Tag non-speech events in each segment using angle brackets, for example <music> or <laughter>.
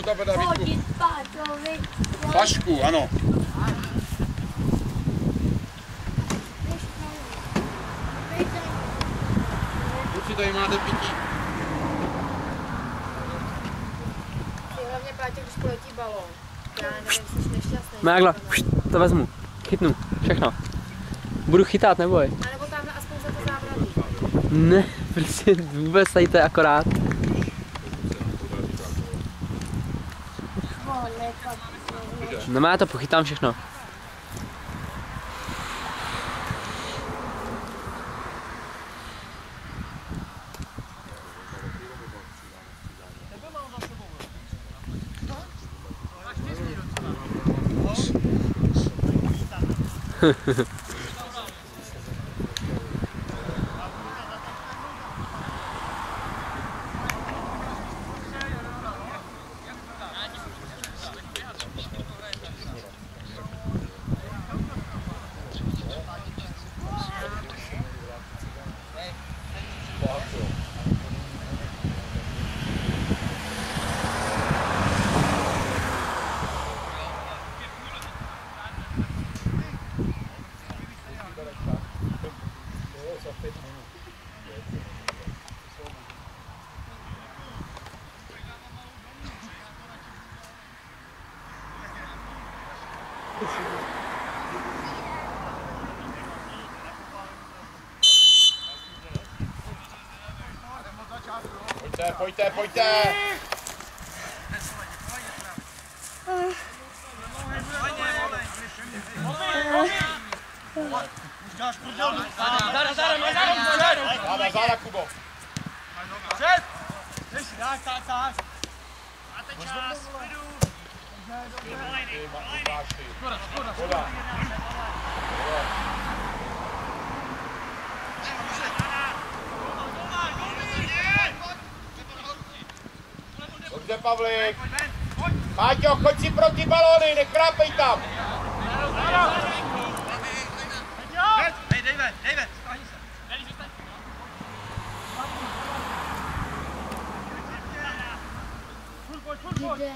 Co to bude Vítku? hodit ano. Kluci, tady máte pití. Hlavně Páťa, když poletí balón. Já nevím, jsi nešťastný. Mágla, to vezmu. Chytnu. Všechno. Budu chytat, neboj. A nebo tamhle aspoň za to zábradlí. Ne, <laughs> prostě vůbec tady to je akorát. No já to pochytám všechno. Pojďte, <laughs> pojďte, pojďte. Záda, záda, Kubo. Škoda. Dobře, Pavlík. Páťo, choď si pro ty balony, nekrápej tam. Kde,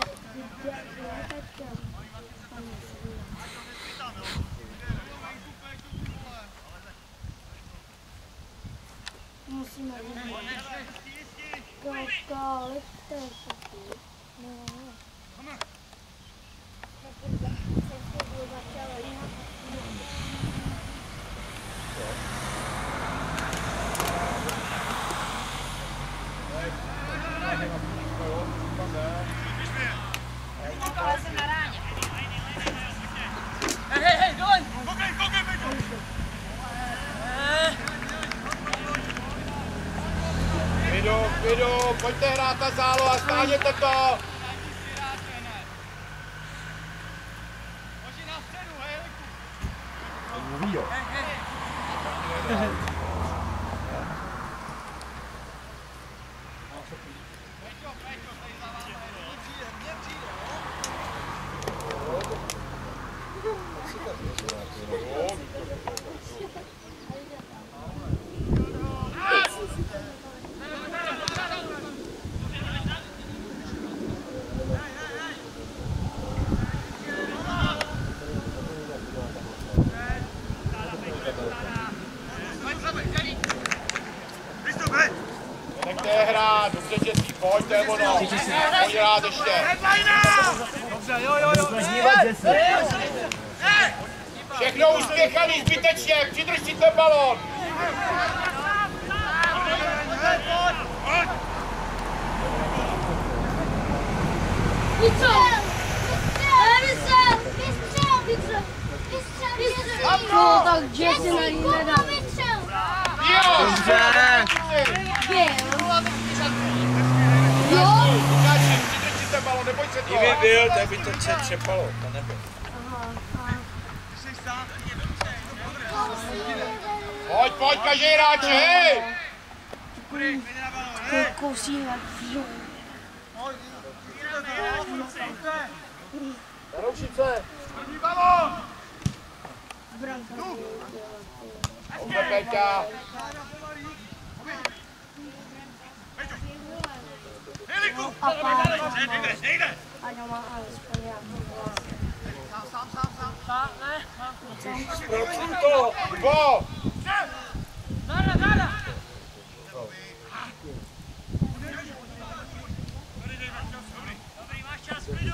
kde, kde, teďka? Musíme vyhrát. Kolik to je taky? No. Klidu, klidu, pojďte hrát na zálo a stáhněte to. Mluví, jo. Nechte je hrát, dobře, že si pojď, to je ono. Pojď hrát ještě. Všechno uspěchaný zbytečně, přidrž si ten balon. Vystřel! Vystřel! Vystřel! Vystřel! Vystřel! Vystřel! No, tak Jesse na ní nedá. Vystřel! Jo! Je. Jo? Lukáši, balon, neboj se toho. Kdyby byl, tak by to se třepalo, to nebyl. Pojď, pojď, každý hráč, hej! Kousí na jo. Dobře, Peťa. A pár. Má alespoň nějakou Bo!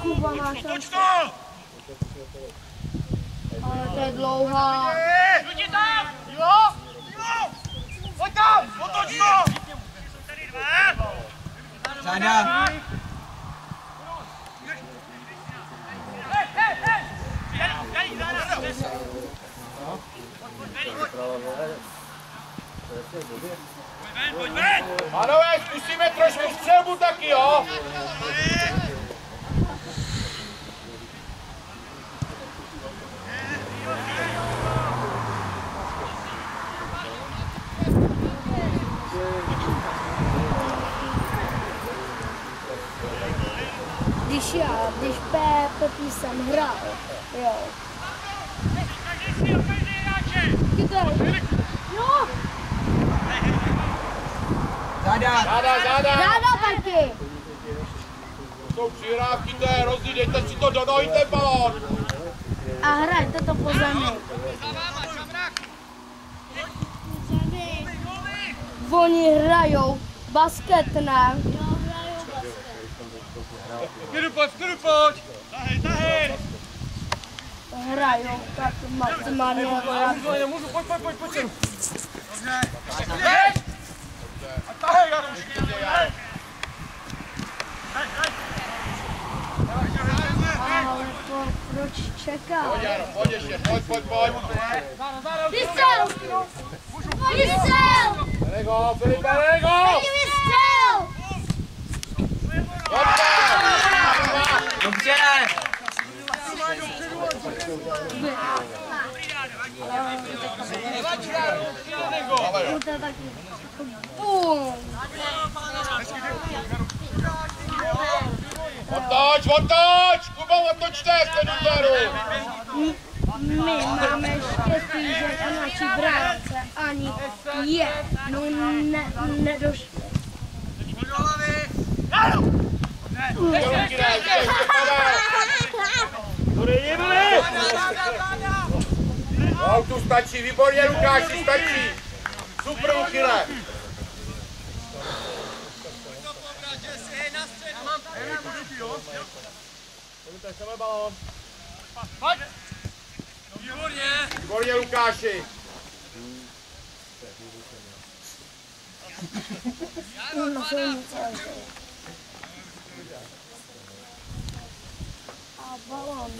Kuba má šanci. Ale to je dlouhá. Záda. Pánové, zkusíme trošku střelbu taky, jo? Když já, když Pepi jsem hrál, jo. Jo, Záda. Záda, záda! ráda taky. Jsou přihrávky, to je hrozný, dejte si to do nohy ten balón! A hrajte to po zemi. Oni hrajou basket, ne? Pojď, klidu pojď. Tahej, tahej. Hrajou tak maximálně jako já. Nemůžu, pojď, pojď, pojď, pojď. Dobře. A tahej, Jaroš. Ale to, proč čeká? Pojď, Jaro, pojď ještě, pojď, pojď, pojď! Vystřel! Vystřel! Renego, Filipe, Renego! Vystřel! Dobře. To je taky. Bum! Otoč, otoč! Kuba, otočte, jste do teru! My máme štěstí, že v naší bránce ani jednou ne, nedošlo. Dělky ne, ještě Pavel! No, tu stačí, výborně, Lukáši, stačí! Super, Lukyne! Výborně, Lukáši! Ballon.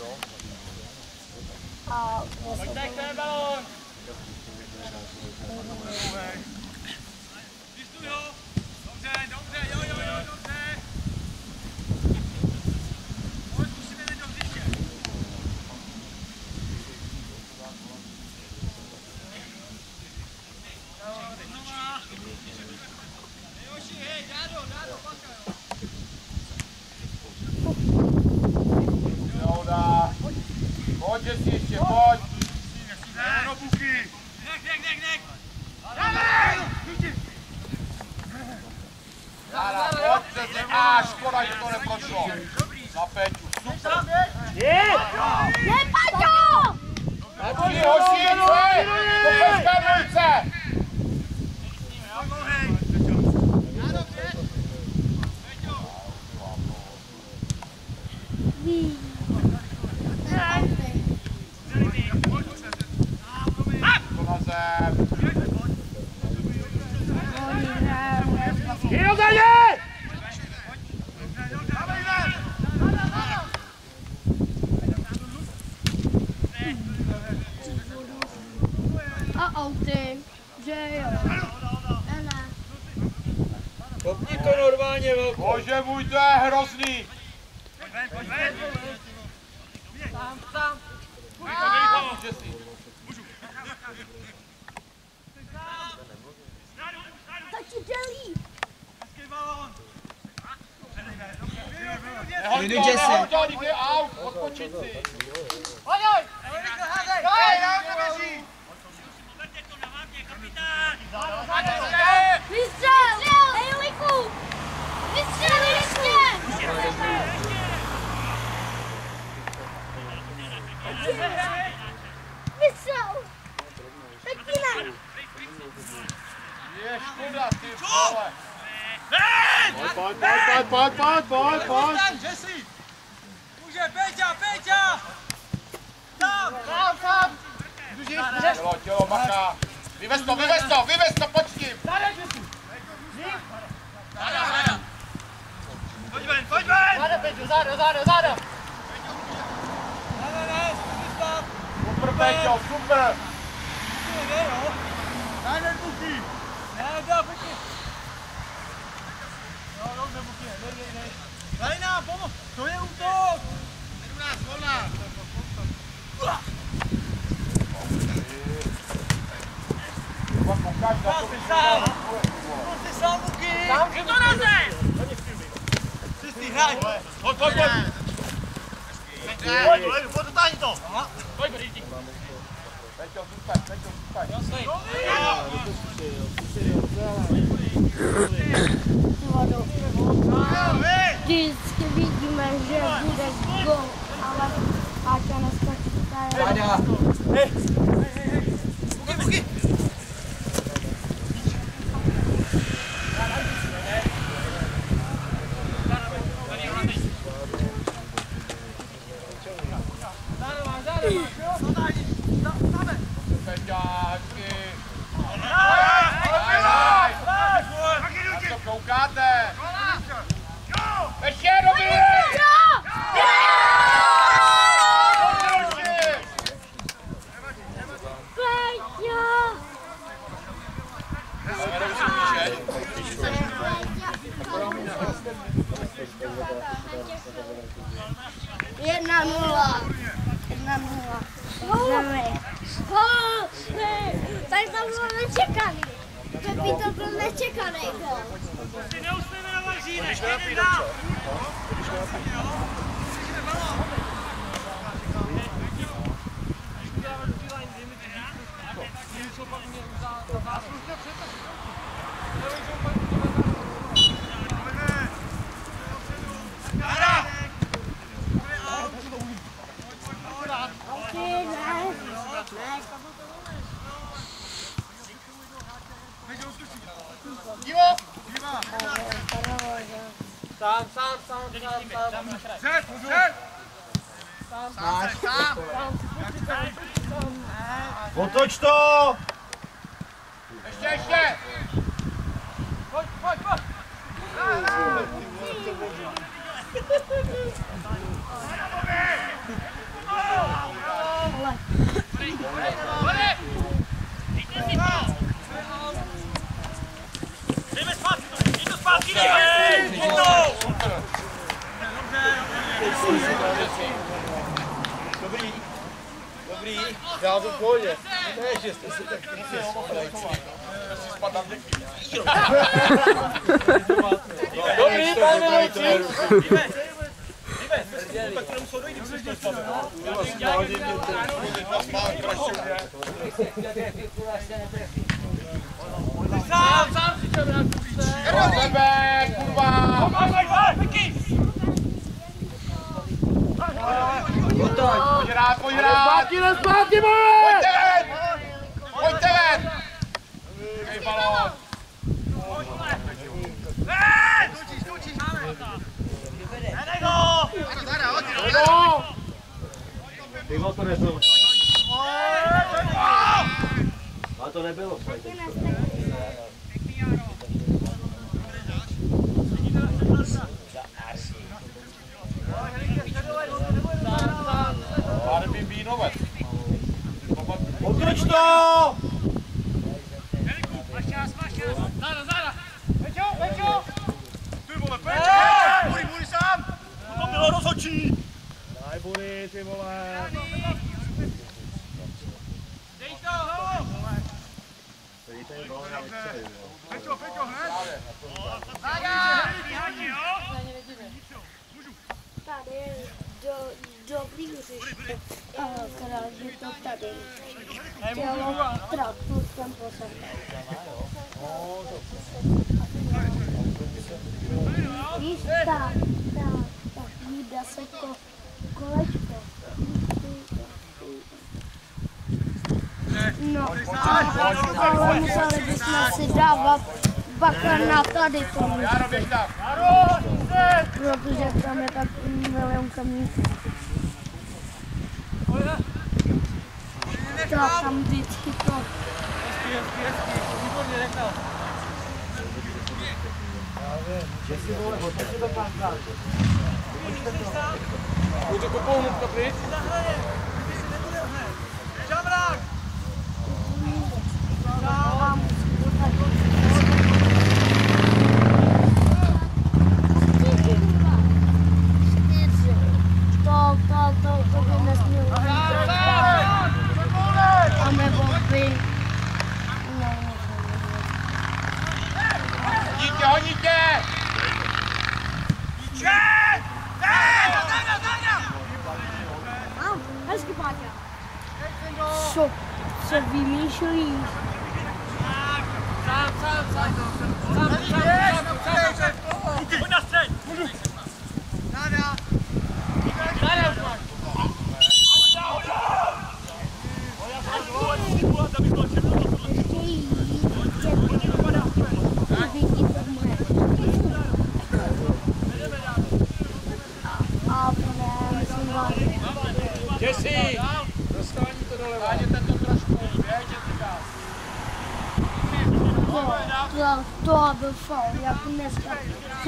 Ah, Rødt dekk der, ballon! Kom igjen, kom igjen, jo, jo! Otoč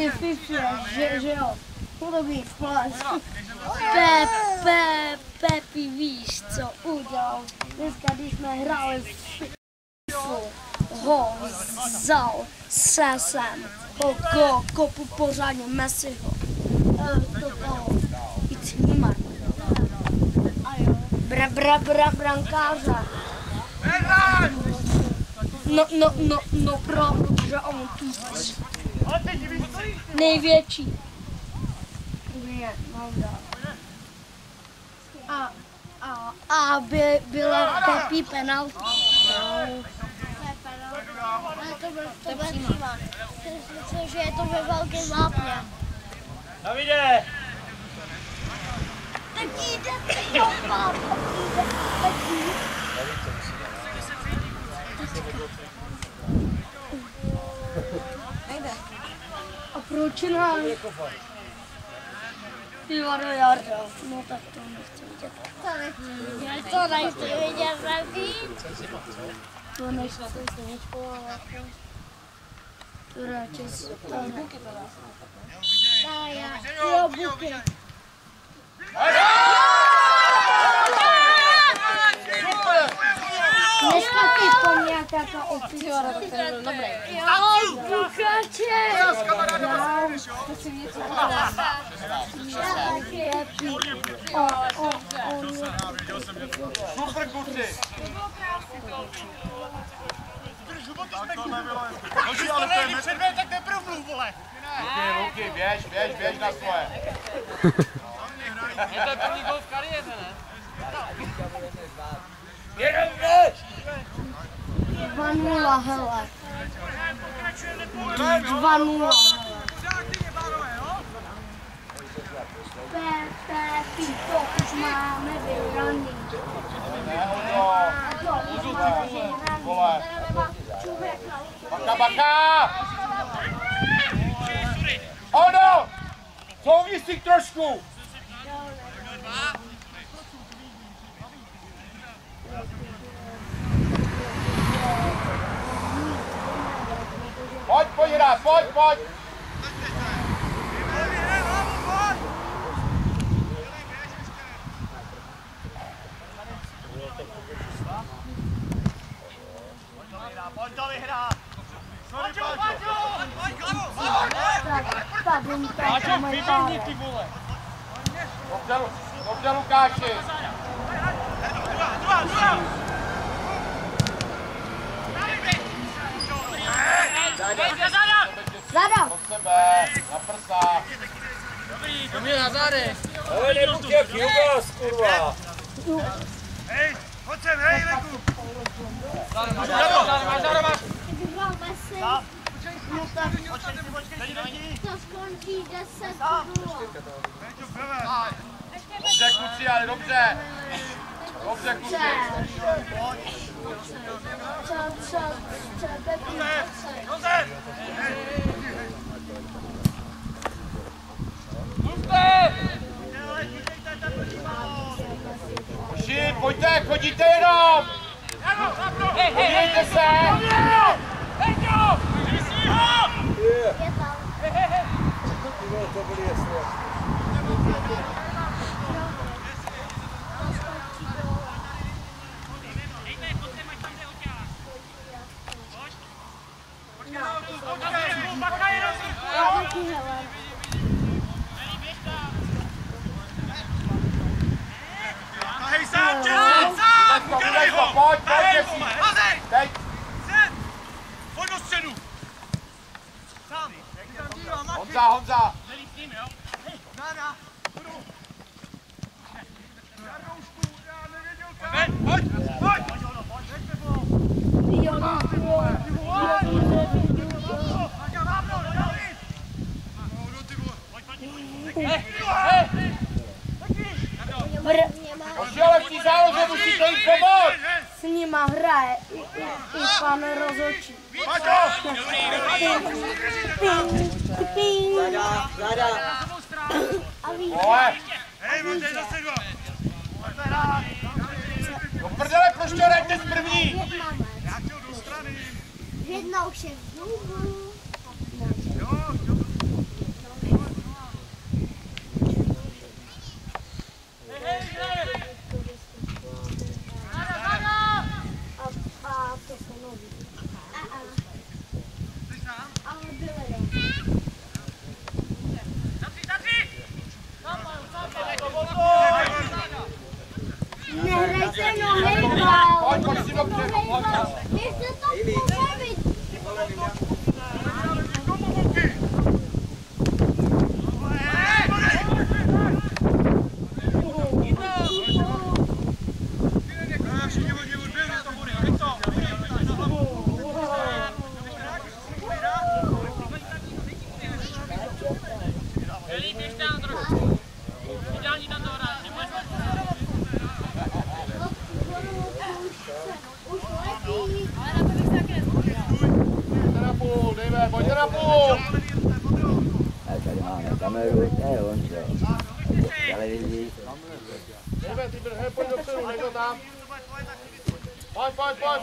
Vlastně 50, že, že jo. Chudobý vklas. Pepe, Pepi, víš, co udělal? Dneska, když jsme hráli ho vzal se sem, ho go, kopu pořádně Messiho. E, to toho, it's Neymar. Bra, bra, bra, brankáře. No, no, no, no, pravdu, že on tu největší. A, a, a by, byla Pepi penalty. No. Ale to byl, to byl přímá. Myslím, že je to ve velkém vápně. Davide! Tak jde to vám, jde, tak jde. Proč ne? Ty vado, Jarda. No tak to nechci vidět. To nechci vidět. To nechci vidět, Rafi. To nechci vidět. To radši toho. Jo, buky. Dneska ty po mně jaká opice. Dobrý. Jo, bukače. To si něco O, o, o, Super kluci! Hoši, ale to je předvě, tak teprve mluv, vole! Luky, Luky, běž, běž, běž na svoje. Je to první gol v kariéře, ne? Jeden běž! 2-0, hele. 2-0. Pepe, Pito, už máme vyhraný. Ne, Honzo. Vole. Baka, baka! Ono! Souvisí trošku! Pojď, pojď hrát, pojď, pojď! Pojď to vyhrát! Pojď, Tak, ta bunta, to mají pár. ty vole! Dobře, Lu- dobře Lukáši! Druhá, druhá! Zada, Do sebe, na prsa! Ale nebuď jak Jugas, kurva! Hej, pojď sem, hej, Leku! vyhrál Messi. No tak to skončí 10 0. Dobře kluci, ale dobře! Dobře, kluci. Co, co, co, Pepi, Josef! Hoši, pojďte, chodíte jenom. Podívejte se. já taky hele. Tahej sám, Čes, sám! Pojď, Udělej ho! pojď, pojď, Tahej, Jessy. Hazej! Teď. Sen! Pojď do středu! Sám! Honza, Honza. Ven, pojď, pojď! Jo, jo, Br, ale v té záloze musíte jim pomoct. s nima hraje i, i, i pan rozhodčí. Paťo! Ping, ping. A víš, Hej, máte zase dva! do prdele, proč to hrajete z první? Já chtěl do strany! jedna už je v dluhu. A, a to se noví. A, a. Ale byly, jo. Nehrajte no hejbal. Pojď, pojď si dopředu, pojď. Běžte to popravit. Komu buky? Všichni hodně odběhli, to bude, jak to? Pojďte na půl, dejme, pojďte na půl. Tady máme kameru, to je on, co? Televizi. Dejme, ty brhe, pojď dopředu, nech ho tam. Pojď, pojď, pojď.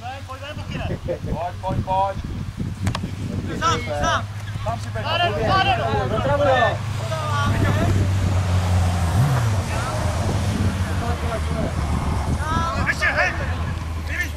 Pojď, pojď, pojď. Sám, sám! Tam si běž. Ještě, hej! Kdyby...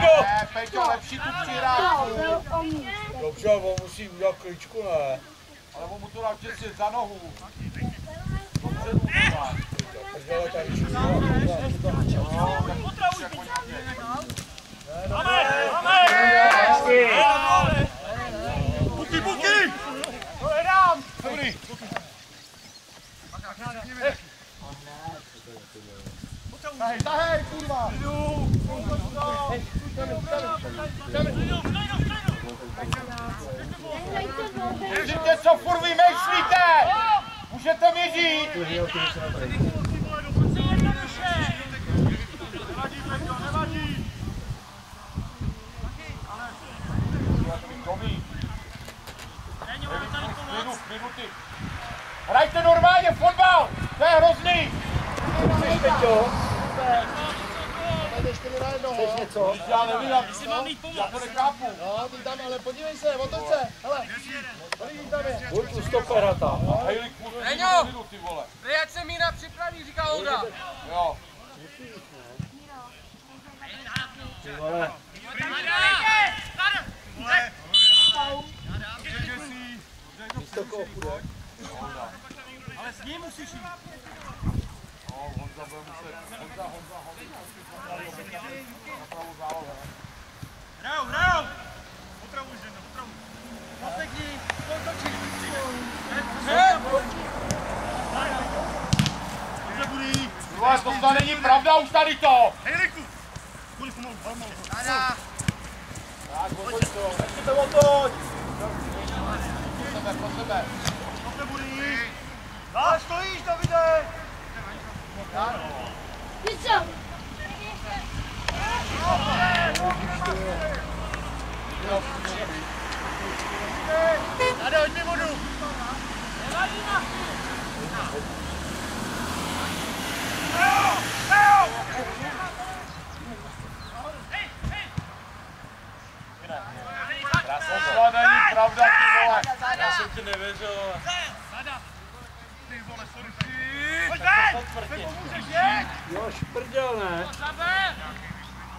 Jarko! Ne, Peťo, lepší tu místě. Dobře, on musí udělat kličku, ne? Ale on mu to dal těsně za nohu. Dopředu, kurva. Takže ale tady všichni Buky, buky! Dobrý. Tahej, tahej, kurva. Měříte, co furt vymýšlíte? Můžete klidu ty. Hrajte normálně fotbal, to je hrozný. Tady Chceš něco? Já nevím, jak to, já to nechápu. No, ty tam, ale podívej se, otoč se, hele. Kolik tam je? Buď u stopera tam. Kurva, Reňo! minut, ty vole. Vy ať se míra připraví, říká Olda. Jo. Ty vole. Místo koho půjde? Ale s ním musíš jít. No, Honza bude muset, Honza, Honza, Honza. Vole, to snad není pravda už tady to. Hejliku! Budí pomalu, pomalu. Tak, otoč to, ještě to otoč. Po sebe, po sebe. Dobře, Budí. Ale stojíš, Davide! Co? Tady, hoď mi vodu. To není pravda, ty vole. Já jsem ti nevěřil. Ty vole, sorry. Pojď ven! Ty pomůžeš, je? Jo, šprděl, ne?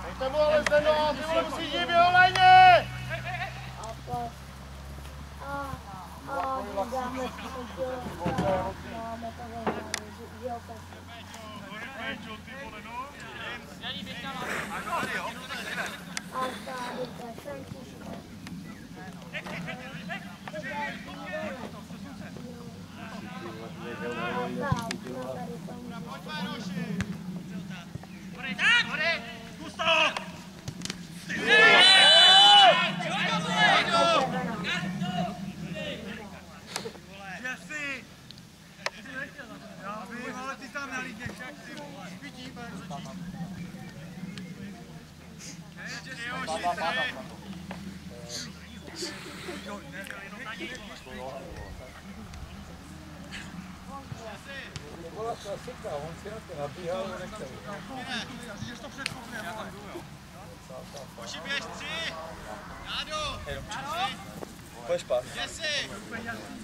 Pojďte mu ale zde, no, ty vole musíš jít vyholeně. A pak... A... A... Dáme to Máme to vyhráno, že jo, tak. Péťo, ty vole, no. A tady to je František. Gustav! Jesse! Já vím, ale ty tam nalíkneš, jak ty špití, pane začít. Byla klasika, on si na to nabíhal, on nechtěl. Hoši, běž tři! Jádo! Pojď pas. Jesse!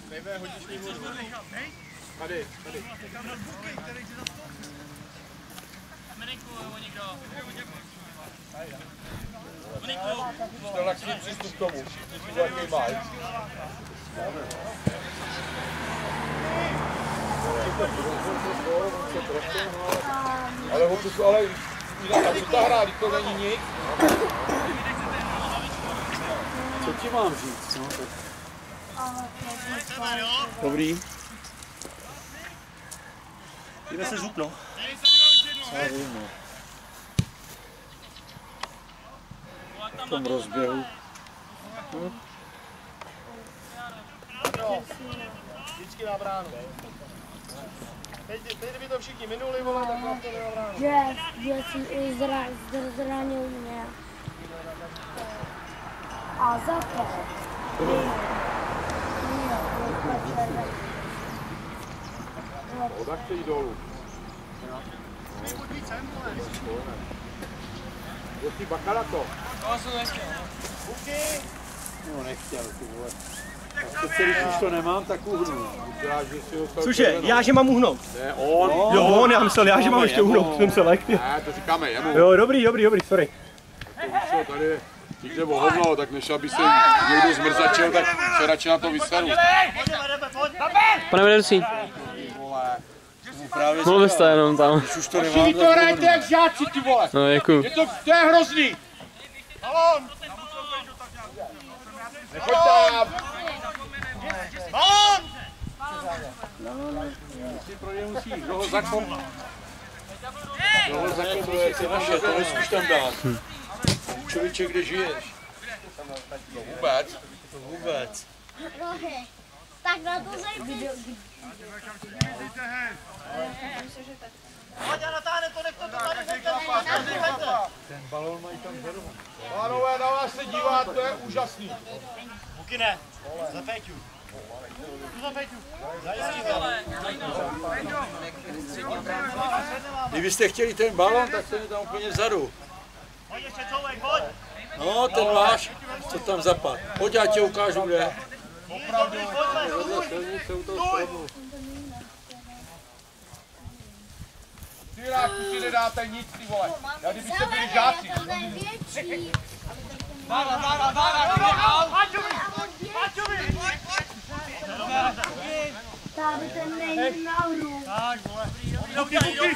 Nejme, hodíš mi vodu. Tady, tady. Přístup k tomu. Jaký. Ale on to, ale jinak, co ta hra, to není nic. Co ti mám říct? No, tak... Dobrý. Jdeme se zupno. Já vím, no. V tom rozběhu. Vždycky na bránu. Teď, teď kdyby to všichni minuli, vole, tak nám to na bránu. Že si i zra, zr, zranil mě. A za to. No, tak chtějí dolů. Jo, ty bakala to. No, nechtěl, ty vole. Přece, když už to nemám, tak uhnu. Cože, já že mám uhnout. Ne, on. Jo, on, já myslel, já že mám ještě uhnout, jsem se lek. Ne, to říkáme jemu. Jo, dobrý, dobrý, dobrý, sorry. Co tady jde o hovno, tak než aby se někdo zmrzačil, tak se radši na to vyseru. Pane vedoucí, mohl byste jenom tam. Už to nemám, Vy to hrajete jak žáci, ty vole. No děkuju. Je to, to je hrozný. Balón! Nechoď tam. Balón! si pro ně musí, kdo ho zakopne. Kdo ho zakopne, je to naše, to nesmíš tam dát. Člověče, kde žiješ? Vůbec. Vůbec. Tak na to zajdi. Ten balón mají tam zrovna. Pánové, na vás se dívat, to je úžasný. Buky ne, za Péťu. Tu za Péťu. Kdybyste chtěli ten balón, tak jsem je tam úplně vzadu. No, ten váš, co tam zapad. Pojď, já tě ukážu, kde. Ty hráči si nedáte nic, ty vole. Já kdybyste byli žáci. to největší. Záda, záda, záda, kde al? Tady ten není na hru. Tak, vole. Buky, buky.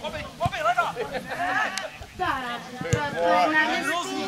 Poby, poby, leda. Tady, to je na nebezpečí.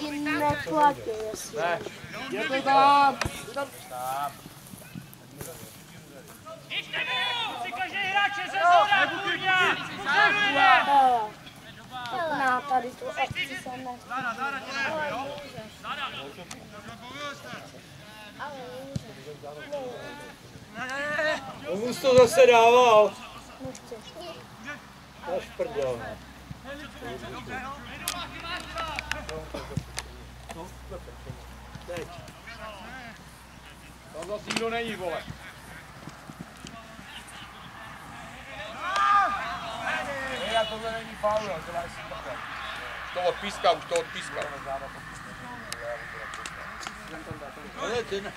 si neplatí, jestli. Je to tam. Si každý hráč je ze zóna, kurňa. Hele. Na tady tu akci se ne. On mu to zase dával. Nechceš. Až prdel. Tam zase nikdo není, vole. Ne, a tohle není faul, ale to dáš si takhle. To odpíska, už to odpíska. Ale ten...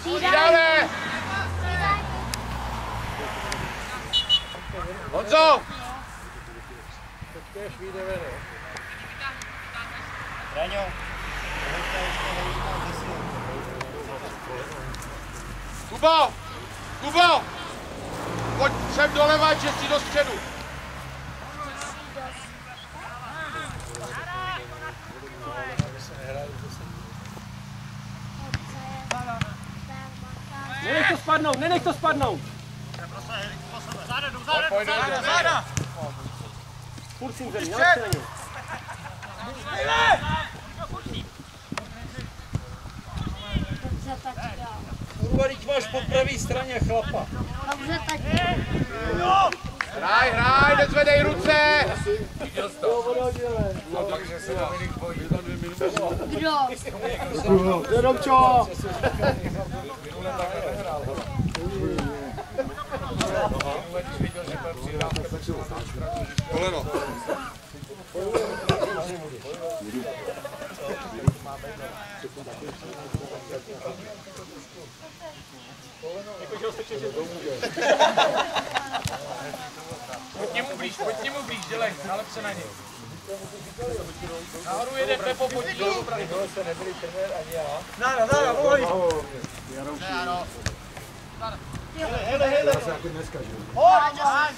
Přidáme! Honzo! Kubo! Kubo! Pojď sem doleva, si do středu. Nenech to spadnout, nenech to spadnout. Záda, záda, záda, záda. Furt si zem, nalež se na něj. Kurva, teď máš po pravé straně chlapa. Dobře, taťka. Hraj, hraj, nezvedej ruce! Viděl jsi to? No, takže se Dominik bojí. Kdo? Jedomčo! Koleno. Pojď němu blíž, pojď němu blíž, dělej, nalep se na něj. Nahoru jede Pepo, pojď do obrany. Záda, záda, volej. Pojď, Háň.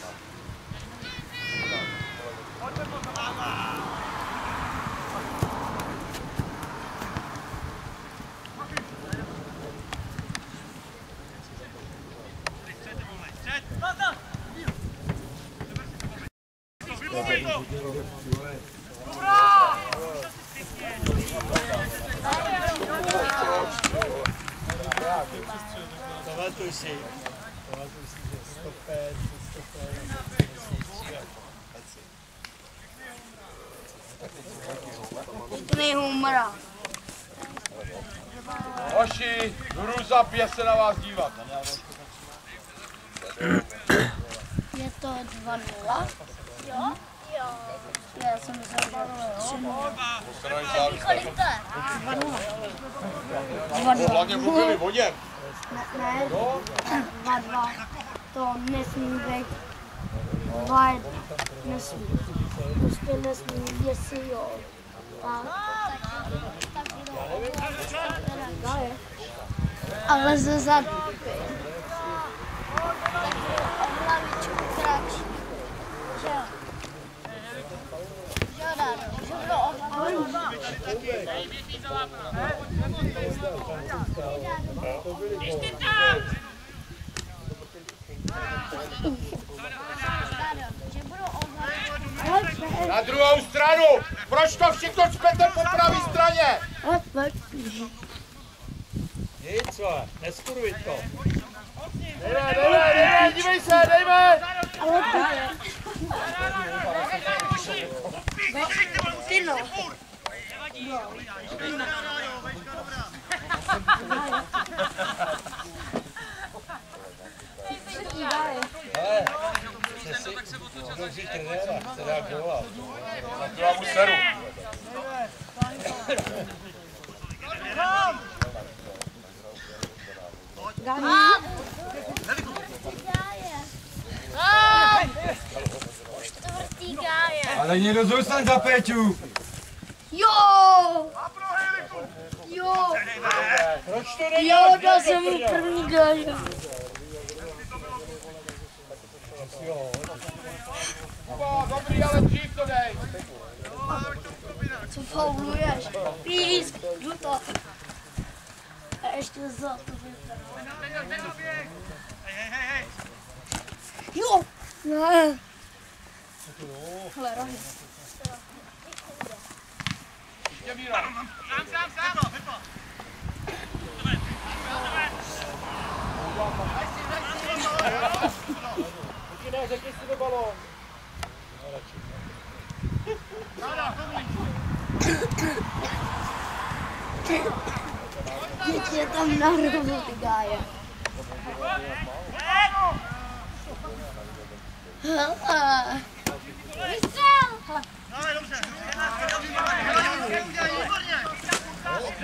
Pamatuj si. Pamatuj si, že 105, 105, Úplný humra. Hoši, hruza, pě se na vás dívat. Je to 2-0? Jo? Jo. Já jsem myslel, že 3-0. Kolik to je? 2-0. Hlavně mluvili o něm. Ne, ne, 2-2. To nesmí být 2 Nesmí. Prostě nesmí, jestli jo. Tak. Ale ze zadu. Tak o hlavičku kratší. Na druhou stranu! Proč to všechno čpete po pravé straně? Nic, neskuruj to. Dejme, dejme, dejme, dívej se, dejme! Hele, chce si dobří trenéra, chce dát góla. Na tu hlavu seru. Ale někdo zůstan za Péťu. Jo! Jo! Proč to Jo, dal jsem mu první gol. Dobrý, ale dřív to dej. Co fauluješ? Písk, jdu to. A ještě za to Jo! Ne. Hele, rohy. Ještě Míro. Řekni ne, řekni si do balón. Teď je tam na rovnu ty gáje. Hele. Vystřel! Dobře,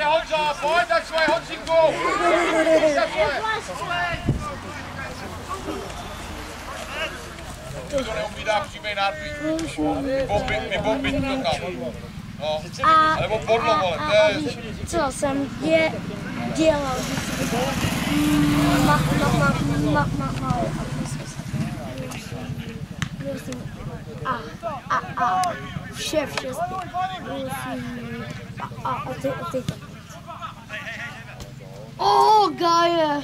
Honzo, pojď na svoje svoje. To neumí dát přímej nárbí. Bombit, mi bombit to tam. No, A, nebo podlo, vole, to je... co jsem je, dělal vždycky? Ma, ma, ma, ma, ma, ma, a Prosím. A, a, a, vše, vše, prosím. A, a, a ty, a ty to. O, gaje.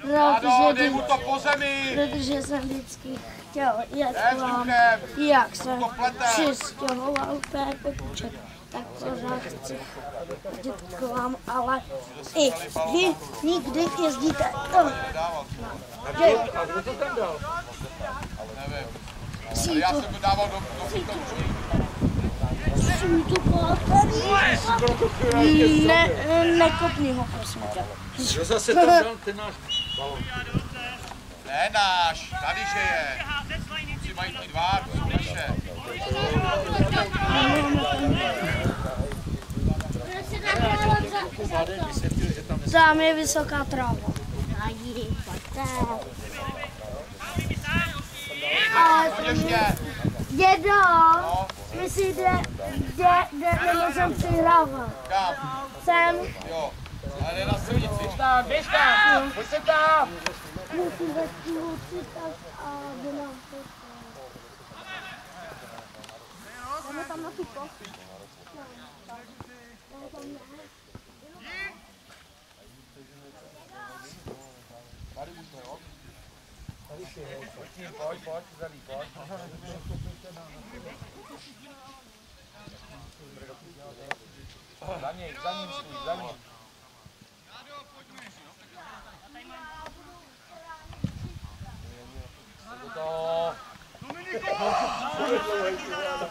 Protože, mu to po zemi. protože jsem vždycky chtěl jet vám. Jak jsem přistěhoval Pepeček, tak pořád chci chodit k vám, ale i vy nikdy jezdíte. Oh, A kdo to tam dal? Ale já jsem to dával do, do útočí. jsem tu Ne, nekopni ho, prosím tě. Kdo zase tam dal ten náš Ne náš, tady že je. Kluci mají ty dva, to jsou naše. Tam je vysoká tráva. Ale dědo, myslí, jde, jde, nebo jsem přihrával. Kam? Jsem, Jo. Ale na silnici. Běž tam, běž tam. Pojď se tam. musím ve kluci tak a jde nám to. Jdeme tam na tu kost. Pojď, pojď, zelí, pojď. Za něj, za ním stůj, za ním. To...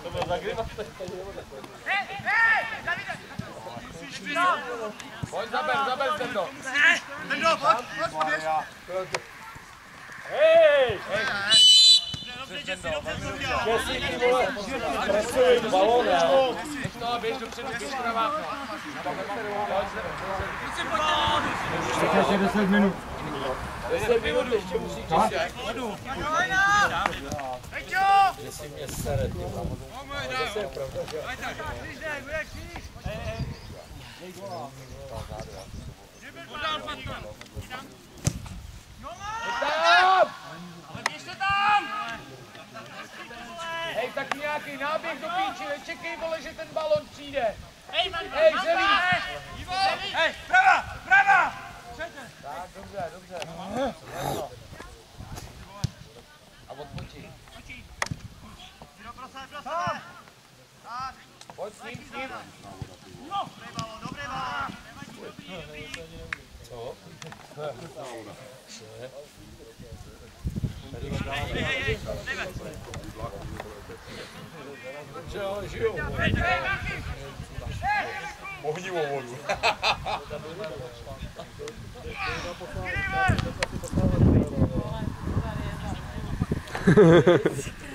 To bylo zagryvat. Pojď, zaber, zaber, Zdendo. Zdendo, pojď, pojď, pojď. Hej! Nech to, běž dopředu, běž na vápno. Ještě 10 minut. 10 minut ještě musí čistit. že si mě sere. ty vole. Zase je pravda, že Tam! Ale běžte tam! Hej, tak nějaký náběh do píči, nečekej, vole, že ten balon přijde. Hej, man, Hej, zelí. Hej, prava, prava! Tak, dobře, dobře. A odpočí. Pojď s ním, s ním. Co? Že ale žijou. Ohnivou vodu. Poslední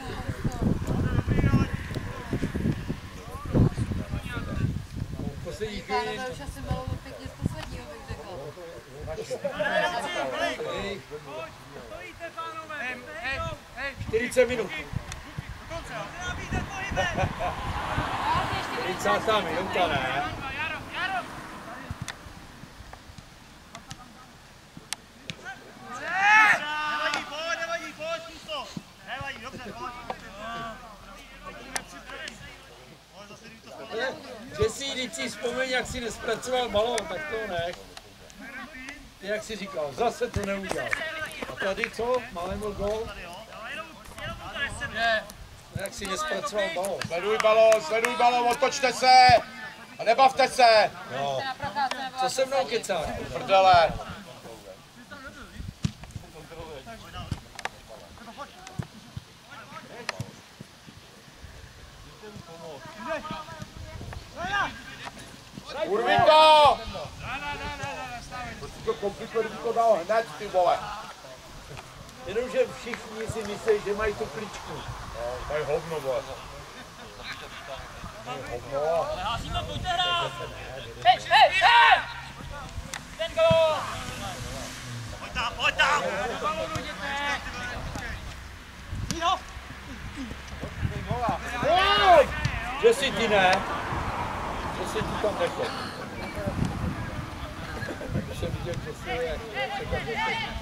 30 minut. Třicátá minuta, ne? Si vzpomeň, jak si nespracoval balón, tak to nech. Ty, jak si říkal, zase to neudělal. A tady co? Máme gol. Jak si nespracoval balón. Sleduj balon, sleduj balon, otočte se! A nebavte se! No. Co se mnou kecáš? Prdele. Urvi to! Prostě to komplikuje, to dal hned, ty vole. Jenomže všichni si myslí, že mají tu kličku. No, to je hovno, vole. Hovno. házíme, pojďte hrát! Hej, hej, hej! Ten gol! Pojď tam, pojď tam. Pojď! Že si ty ne? Že si ti tam nechal. Když jsem viděl, že si jak čekal,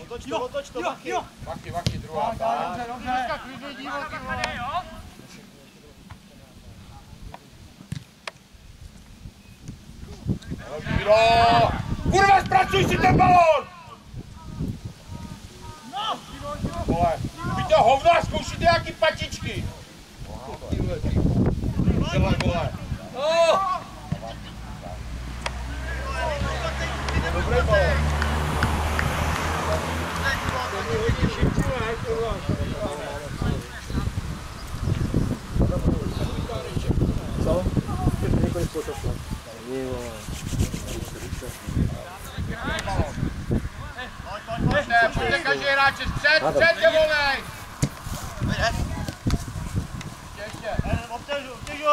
Otoč to, otoč to, Machy. Vaky, vaky, druhá, tak. Dobře, dneska klidně dívat, ty vole. jo? Míro! Kurva, zpracuj si ten balón! Vole, vy to hovno a zkoušíte jaký patičky. Vole, vole. Dobrý Pojďte, pojďte každý hráče, střed, střed je volnej! Ještě, ještě. Obtěžu, obtěžu.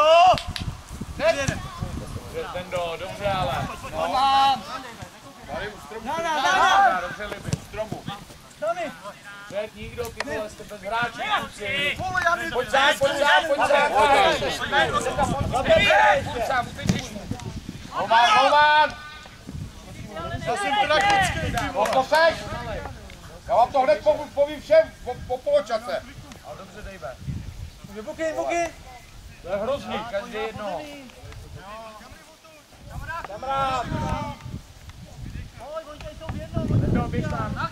Střed. Dobře, ten do, dobře, ale. No. Tady u stromu. No, no, no. Dobře, Liby, Střed, nikdo, ty vole, jste bez hráčů, kluci. Pojď sám, pojď sám, pojď sám. Pojď sám, utečíš mu. Roman, Roman! Já jsem teda ty No to seš? Já vám to hned povím, všem po, po poločase. Ale dobře, dejme. Buky, buky. To je hrozný, každý jedno. Kamarád! Pojď, oni tady jsou v jednom. Nebyl běž tam.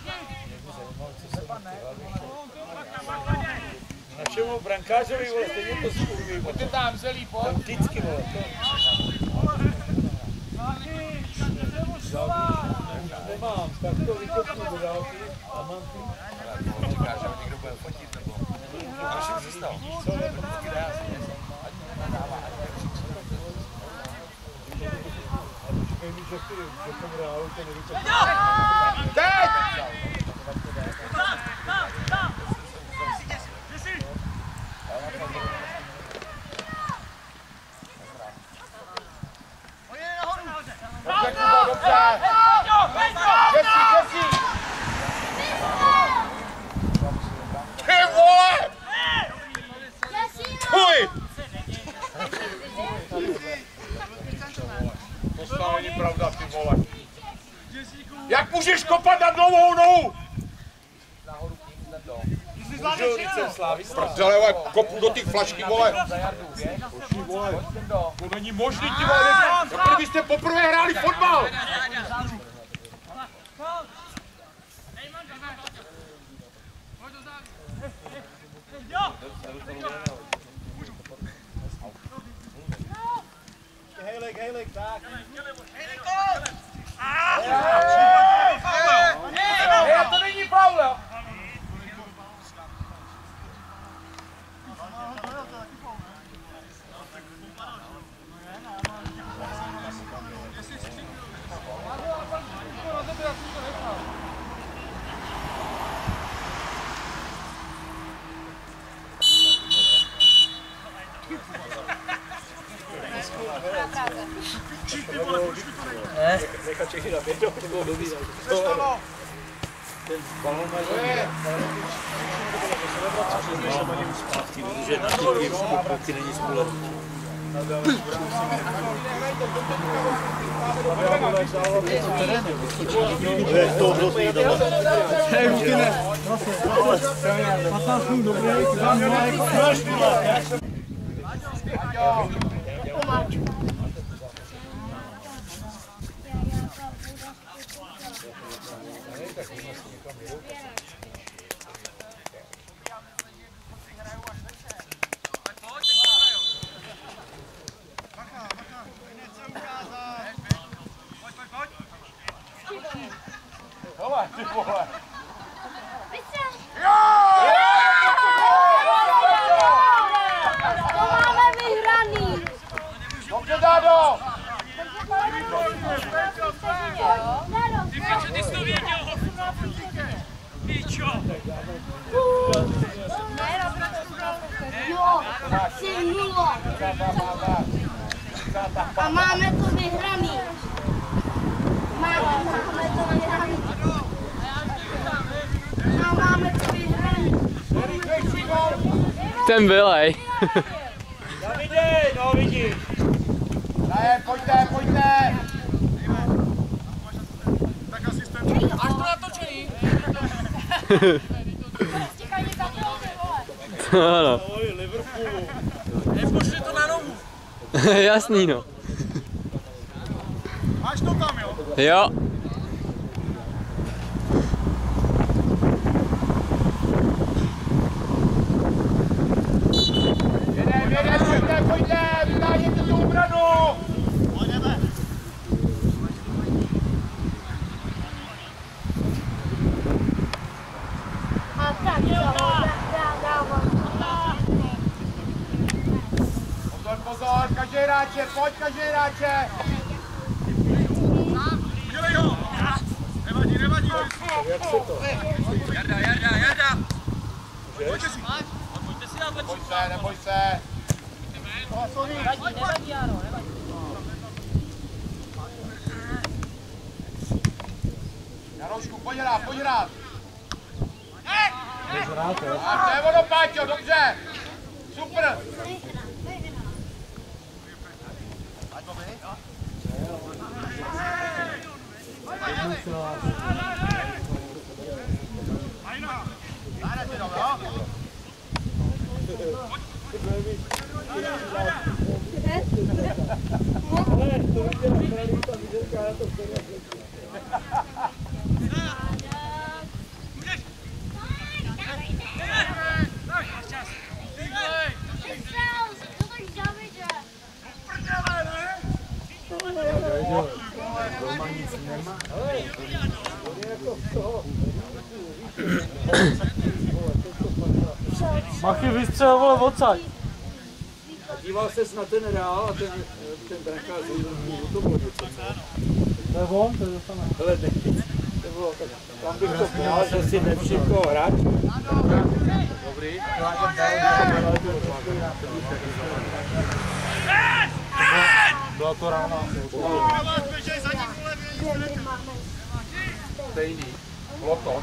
Našemu brankářovi, vole, stejně to skurví. Pojďte tam, zelí, pojď. Tam vždycky, vole, to nemám, tak to vykopnu do dálky a mám ty. Říkáš, že někdo bude fotit, nebo? Proč jim se stalo? Co? Vždycky dá, Říkají mi, že ty, že v tom reálu to nevykopnu. Teď! Dobře, Kubo, Jak můžeš kopat na dlouhou nohu? Prdele, vole, kopu do těch flašky, vole. To není možný, ty vole. Jako kdybyste poprvé hráli fotbal. Hejlik, hejlik, tak. Hej, to není faul, jo? check it Ten bylej. Davide, no vidíš. Ne, pojďte, pojďte. Až to natočený! Oj, Liverpoolu. <laughs> Nepošli to na nohu! Jasný no. Máš to tam, jo? Jo. Jedem, jedem, pojďte, pojďte, vytáhněte tu obranu. Pojďme. A tak jo, dá, dá, dávám. Pozor, pozor, každý hráče, pojď každý hráče. Udělej ho. Nevadí, nevadí. Jarda, Jarda, Jarda! Pojď si. Pojďte si dát lepší Neboj se, neboj se. Jaroušku, pojď hrát, pojď hrát. A to je ono, Páťo, dobře. Super. Machy odsaď. Díval ses na ten reál a ten, ten brankář to bylo něco. To je on, to je to samé. Hele, nechci. To je bylo, tak tam bych to bral, že si nevšiml toho hráč. Dobrý. Bylo to ráno. Stejný. Bylo to.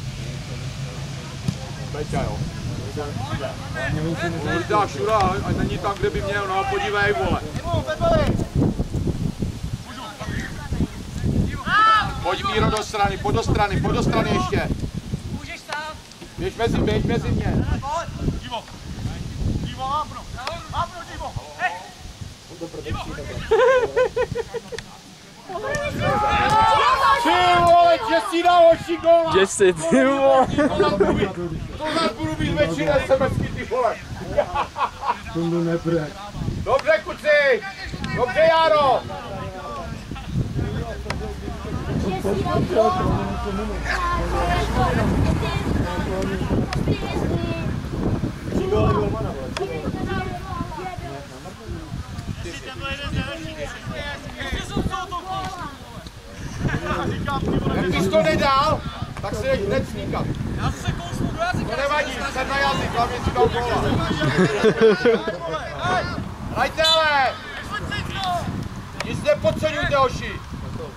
Peťa, jo. Urda, šura, ať není tam, kde by měl, no podívej, vole. Pojď Míro do strany, pojď do strany, pojď do strany ještě. Můžeš sám. Běž mezi, běž mezi mě. Divo. Divo, Apro. Apro, Divo. Hej. Ty vole, Jesse dal hoši góla. Jesse, ty vole. To nás budu mít, mít večer SMSky, ty vole. Dobře, kuci. Dobře, Jaro. Jak bys to nedal, tak se hned sníkat. Já se kousnu do jazyka. To nevadí, jsem na jazyk, hlavně si dal góla. Hrajte ale! Nic nepodceňujte, hoši. Pozor,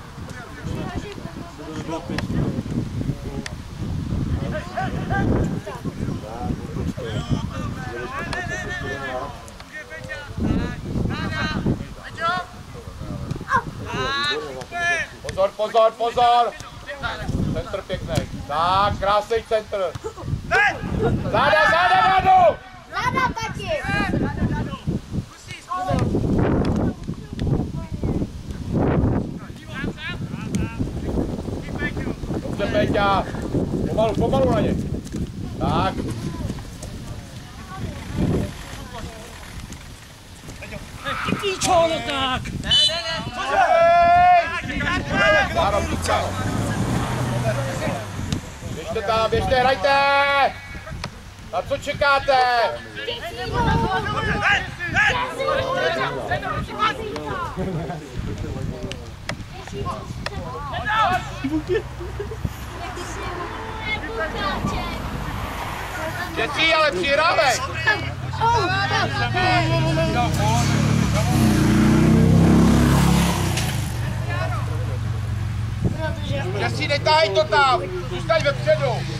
pozor, pozor! Centr pěkný. Tak, krásný centr. Záda, záda, zádu! Záda taky! Dobře, Péťa. Pomalu, pomalu na ně. Tak. Ty píčo, no tak. Píča. Běžte tam, běžte, hrajte! Na co čekáte? Děti, ale přihrávej! Děti, netáhej to tam! Zůstaň vepředu!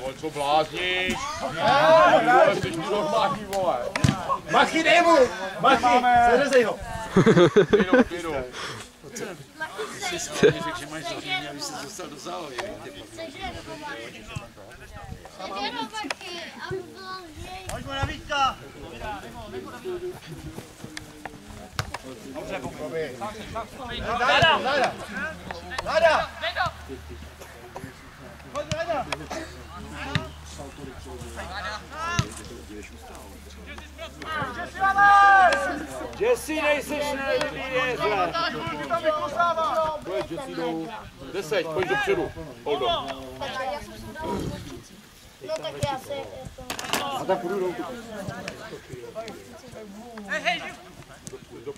Vole, co blázníš? Ne, ne, jsi normální, vole. Machy, dej mu! Machy, zarezej ho! Klidu, klidu. Pojď mu na Vítka. Záda, záda. Záda. Pojď, Rada. Jesse, nejseš nejlepší věře! Pojď, že si jdou. Deset, pojď dopředu. Holdo. No tak já se... A tak půjdu jdou. Hej, hej, Dopředu. hej. Ejo! Hej, hej.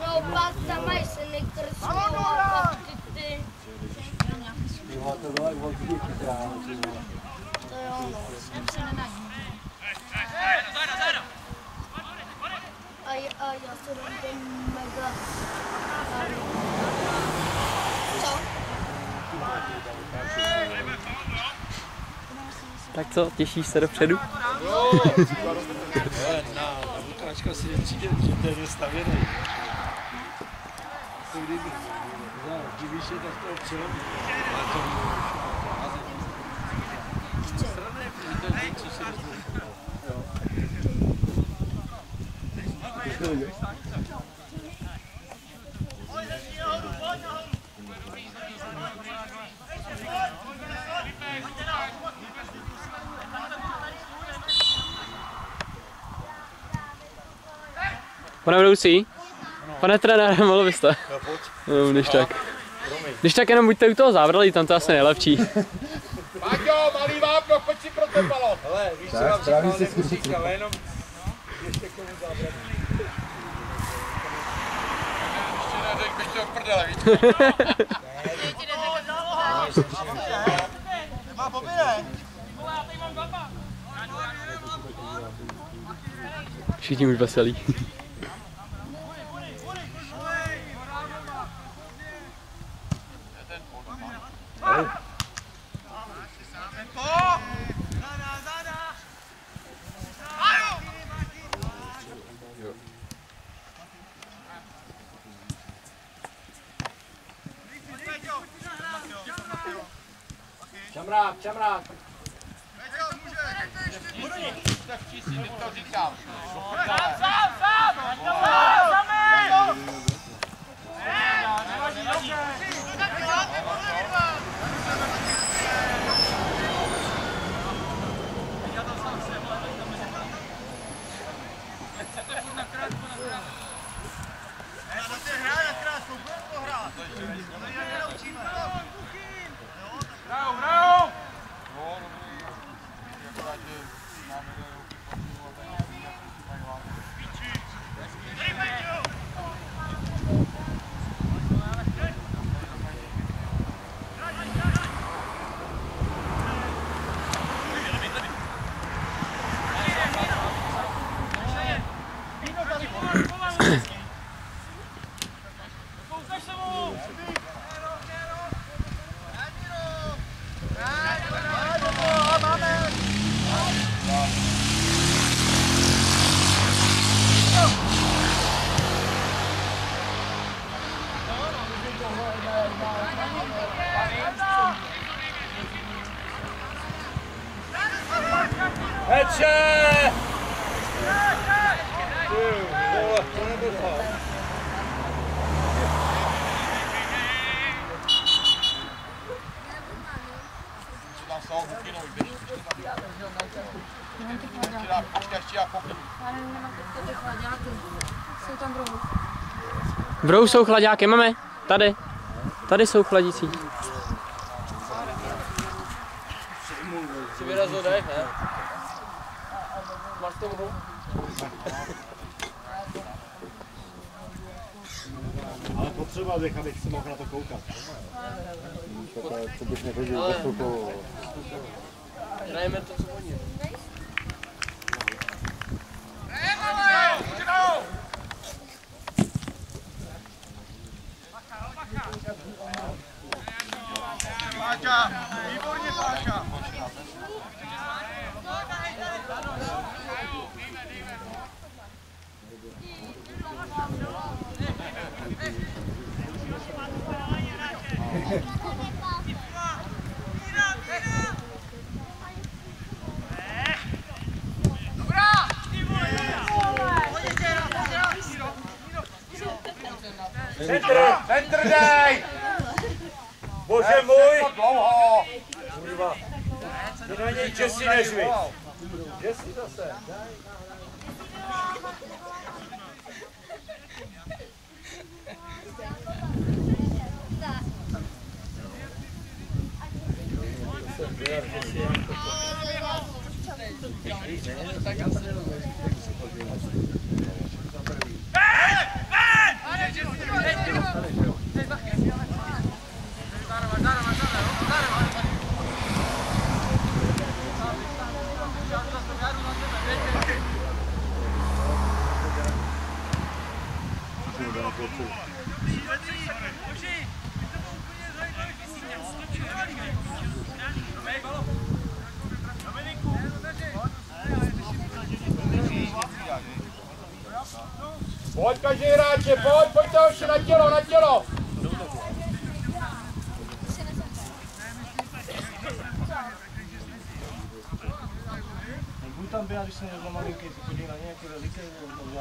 No, pak tam mají se nekrsnou a pak ty ty. To je ono. A, já- a já se dám ten mega... Co? Tak co, těšíš se dopředu? Na Lukáčka si nepřijde, že to je dostavěný. To kdyby, kdyby se tak toho přelomí. Ale to Strané, protože to je ten, co se rozmluví. Pane vedoucí? Pane trenére, mohl byste? No, když tak. Když tak jenom buďte u toho zábradlí, tam to asi nejlepší. Paťo, malý vápno, pojď si pro ten balon. Hele, víš, co vám říkal, říkat, ale jenom ještě k tomu zábradlí. Ještě neřek, bych to prdele, víš? <laughs> Má pobírej. Všichni už veselí. Rohu jsou chladáky, máme? Tady. Tady jsou chladící. Si vyrazil dech, ne? Máš to hru? Ale potřeba dech, abych si mohl na to koukat. To bych nevěděl, za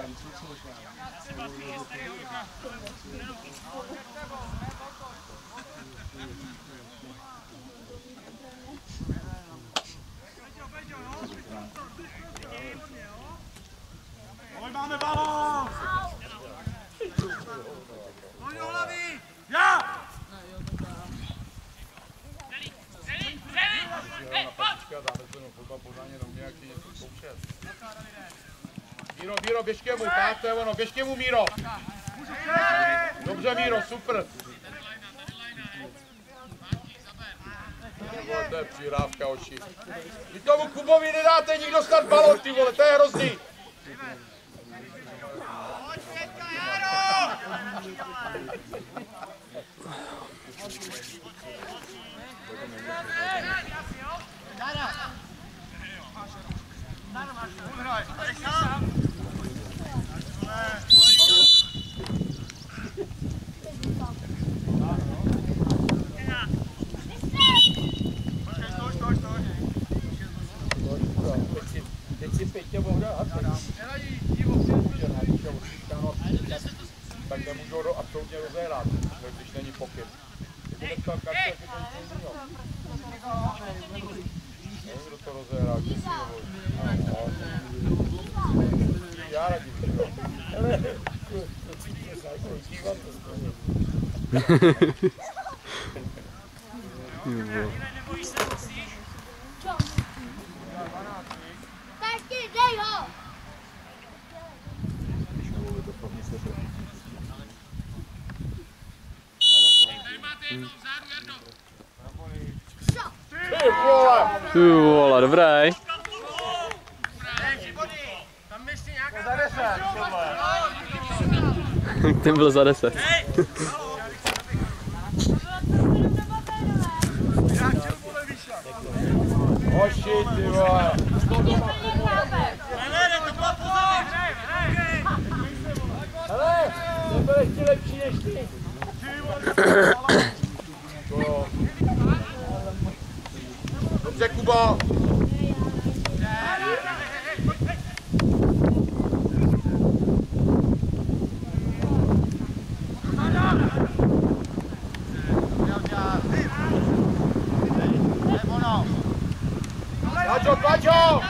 možná víc, víc než já. Pojď, máme balón! Pojď do hlavy! Já! Míro, Míro, běž ke mu, tak to je ono, běž ke mu, Míro. Dobře, Míro, super. Ty vole, To je přirávka oči. Vy tomu Kubovi nedáte nikdo snad balon, ty vole, to je hrozný. Teď si Peťa mohl dát. Tak nemůžou do, absolutně rozehrát, když není pokyn. Jako dneska Kačka si to nic nezmínil. Nevím, kdo to rozehrál, kde si nebo... Já radím, jo. <laughs> <laughs> Taky, Ty vole! Ty vole, dobrý. Ten byl za 10. Hoši, ty vole! Hele, nebyl ještě lepší než ty. To jo. Dobře, Kuba! Paťo, Paťo!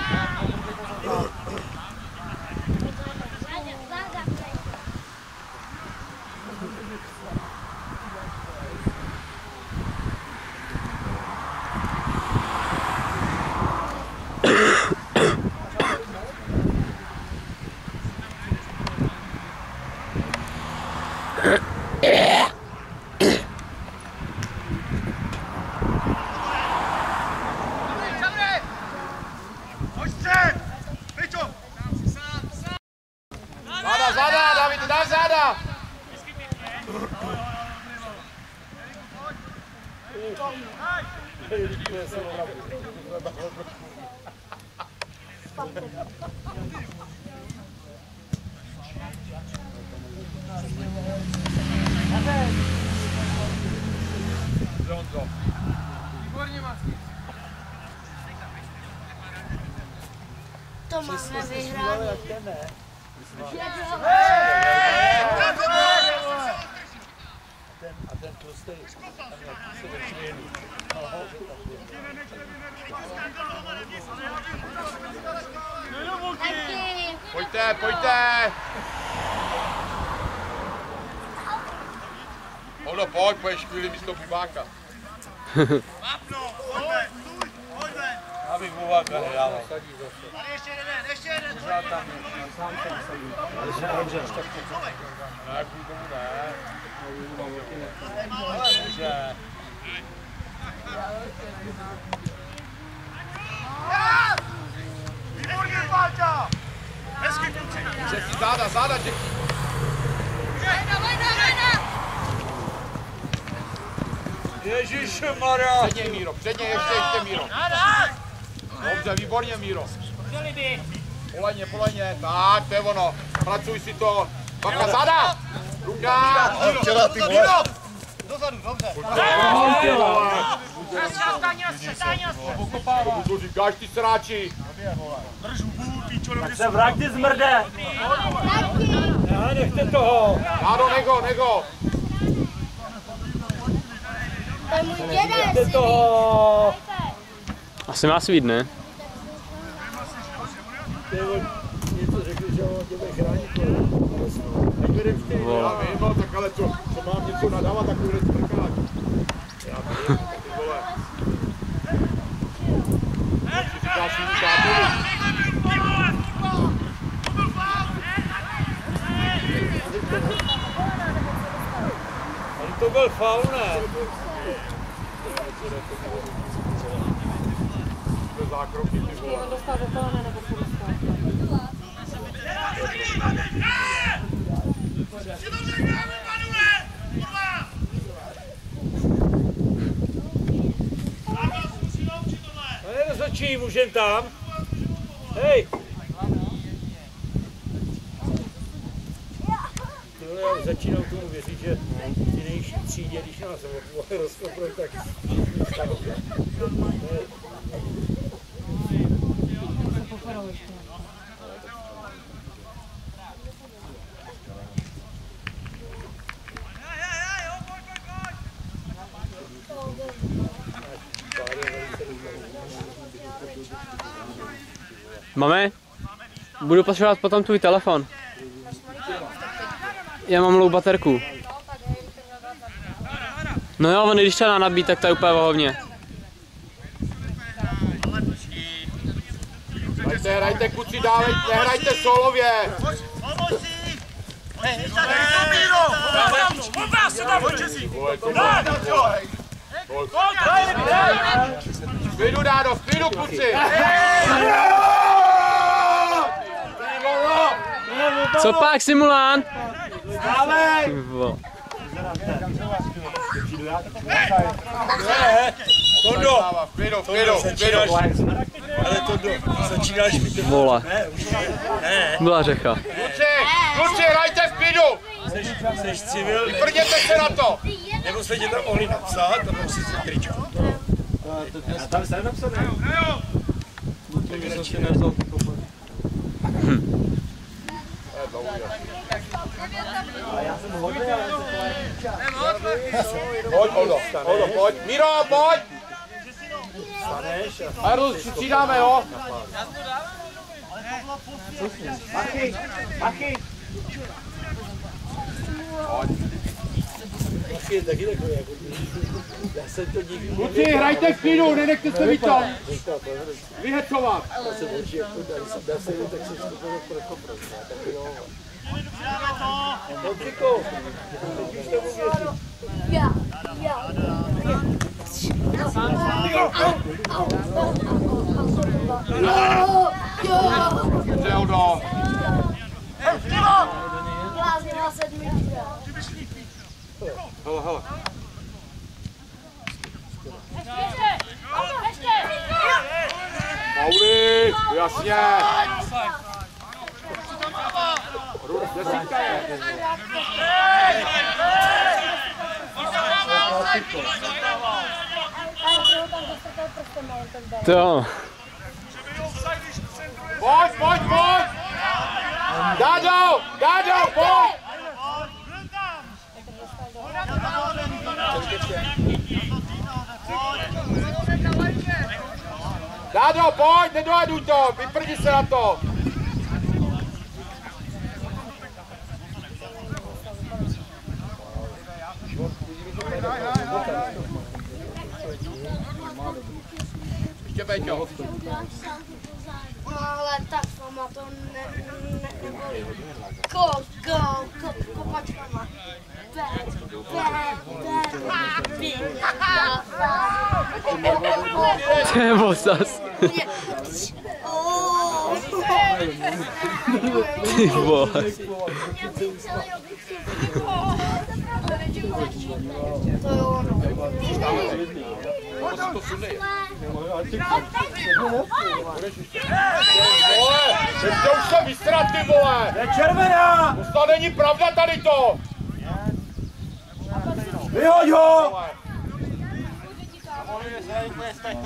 Záda, záda. Záda, záda, David, dá záda! Jonzo. To máme vyhrát. Jak ten ne. Ten, a ten tlustý, tam jak se většině Taky. Pojďte, pojďte! Ono, pojď, pojď chvíli místo Bubáka. Abych Buváka nedával. Ne, kvůli tomu ne. Dobře. Jackie, záda, záda, Jackie. Předně Míro, předně ještě, ještě Míro. Dobře, výborně Míro. Poleně, poleně, tak, to je ono. Pracuj si to. Baka, zada! Ruka! Včera ty vole. Co říkáš ty sráči? Se vrať ty zmrde. Já nechte toho. Áno, nego, nego. To je můj děda, toho. Asi má svít, ne? Něco řekli, že on tě bude chránit. Ať bere čtyři. Já vím, tak ale co, co mám něco nadávat, tak bude sprkat. Já vím, ty vole. Říkáš tátovi. To byl faul, ne? To vole. Dostal do toho, nebo se dostal. Rozhodčí, můžem tam. Hej. Ty vole, já už začínám tomu věřit, že ty nejvyšší třídě, když nás rozkoprou, tak... tak Máme? Budu potřebovat potom tvůj telefon. Já mám lou baterku. No jo, on když dá nabít, tak to je úplně vohovně. Hrajte, hrajte kluci, dávej, nehrajte solově. Vole, to V klidu, Dádo, v klidu, kluci. Co pak, Simulán? Ty vole. Tondo, klidu, klidu, klidu. ale Tondo, začínáš mi to... Vole. Ne, Byla řecha. Kluci, kluci, hrajte v klidu. jsi, jsi civil, Vyprděte se na to. nebo jsme tě tam mohli napsat, a musí si tričko. Tam jsem napsaný. Pojď, Oldo, Oldo, pojď. Miro, pojď. A roz, přidáme, jo? Taky je taky takový, jako... Já jsem to nikdy Kluci, hrajte v klidu, nenechte se to. Vyhecovat. Já jsem určitě jako dal se tak jsem to bylo pro kopro. Tak jo. Holčiku, teď už tomu věřím. Já, já. Dobře, Oldo. Bláznivá sedmička. Hele, hele. Pauli, jasně. Desítka je. To jo. Pojď, pojď, pojď. Dádo, Dádo, pojď. Dádo, pojď, nedojeduj to, vyprdi se na to. Ještě Beťo. Ale tak sama to ne, ne, nebolí. Go, go, go, kopačkama. Be, be, be, be, To je vosas. Oh. Ty vole. Já bych celý obyčej. To. Vole, teď už se vystrat, ty vole! Je červená! To snad není pravda tady to! Vyhoď ho!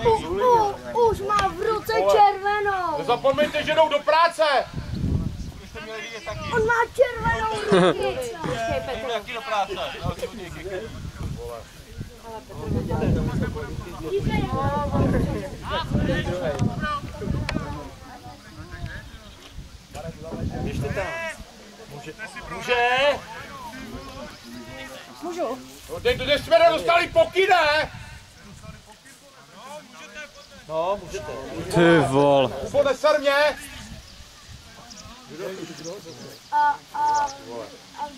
U, už má v ruce červenou. Nezapomeňte, že jdou do práce! On má červenou ruky. Jaký do práce? Běžte tam. Může? Může? No, teď, teď jsme nedostali poky, ne? No, můžete. Ty vol. Neser mě! A, a, a,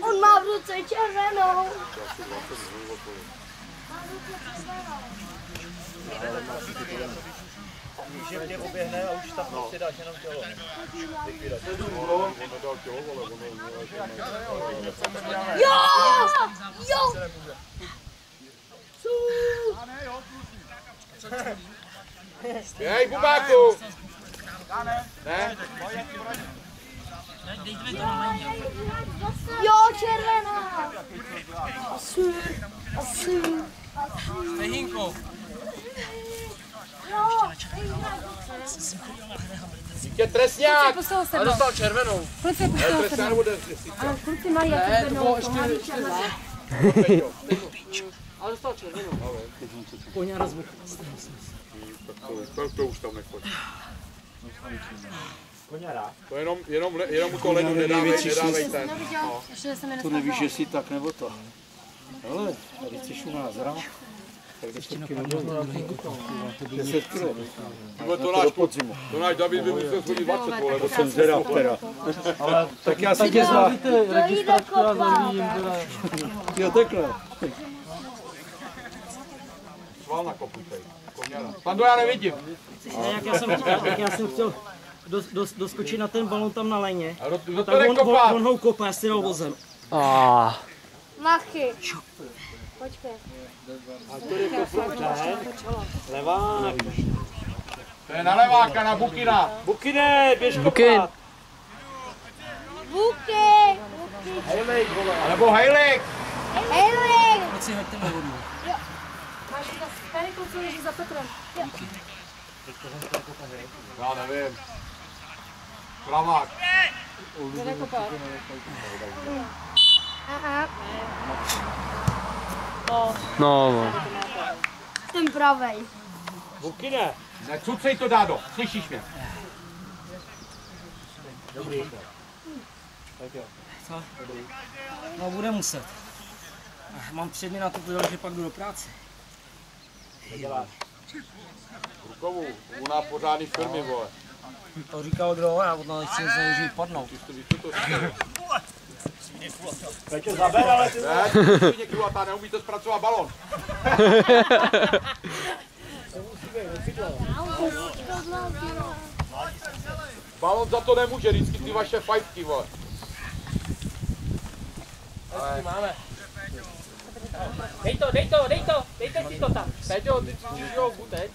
On má v ruce červenou. Že mě oběhne a už tam prostě dáš jenom tělo. Jo! Jo! Jej, Bubáku! Ne? Jo, červená. Asi, asi, asi. Stehínku. Jo, Je trestňák! A dostal červenou. Kluci, Je poslal se mnou. nebo? Ale kluci mají jak Ne, to bylo červenou, má ještě červenou. <laughs> Ale dostal červenou. To, to už tam To jenom, jenom, jenom u toho ledu nedávej, nedávej ten. Ještě jsem je To nevíš, neskazala. jestli tak nebo to. Ale, tady chceš u nás rád. Tak 10 kg dolů. 10 kg. Tohle to náš, to náš David by musel schodit 20, vole, to Jsem zvědav teda. Ale tak já si tě znám. Jo, takhle. sval na koputej. Koměra. Pando, já nevidím. Ne, jak já jsem, jak, jak já jsem chtěl dos, dos, doskočit na ten balon tam na léně, A do, do tak on, on, on ho kope, já si dal vozem. Ah, Machy. Počkej. Levá. To je na leváka, na Bukina. Bukine, běž Bukin. kopat. Buky. A nebo Hejlik. Hejlik. Kluci, hoďte mi vodu. Máš to tady kluci leží za Petrem. Já nevím. Kramák. Jde kopat. Aha, no, no. ten pravej. Bukine. Necucej to, Dádo. Slyšíš mě? No, bude muset. Mám tři dny na to, že pak jdu do práce. Rukovu. U nás pořádný firmy, vole. To říkal kdo, já od nás chci se jít padnout. To víš, co to Peťo, zaber, ale ty. Ne, ty kulatá, neumíte zpracovat balon. Balon za to nemůže, vždycky ty vaše fajtky, vole. Máme. Dej to, dej to, dej to, dejte si to tam. Peťo, ty cvičíš jogu teď?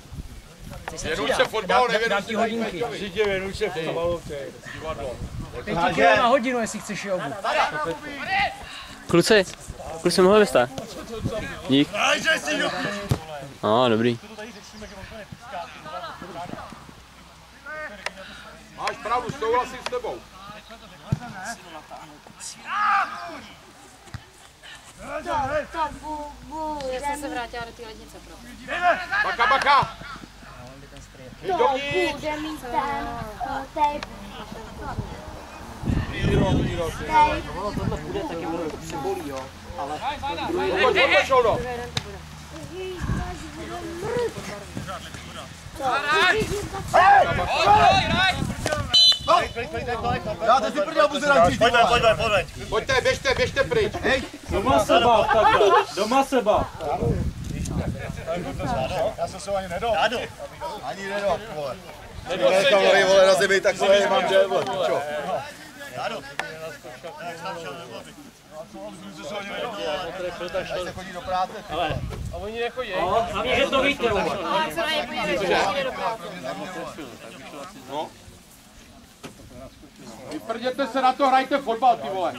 Věnuj se fotbalu, nevěnuj se hodinky. Peťovi. Si tě věnuj se v pomalu, ty. Divadlo. Pěti kilo na hodinu, jestli chceš jogu. Kluci, kluci mohli byste? Dík. No, dobrý. Máš pravdu, souhlasím s tebou. To bu, bu, Já jsem se vrátila do té lednice. Pro. Baka, baka. To bude mít ten tape. Míro, míro, ty. Tape. Tohle půjde, taky ono to přebolí, jo. Pojď, pojď, Šoldo. Já teď si prdel buzerančí. Pojďme, pojďme, pojďme. Pojďte, běžte, běžte pryč. Doma se bav, takhle. Doma se bav. Já jsem se ani nedal. Dádo. Ani nedal, vole. Ne, tam vole na zemi, tak vole, mám že, vole, čo? Dádo. Až se chodí do práce. A oni nechodí. No, hlavně, že to víte, vole. Ale co nejde, že do práce. Vyprděte se na to, hrajte fotbal, ty vole.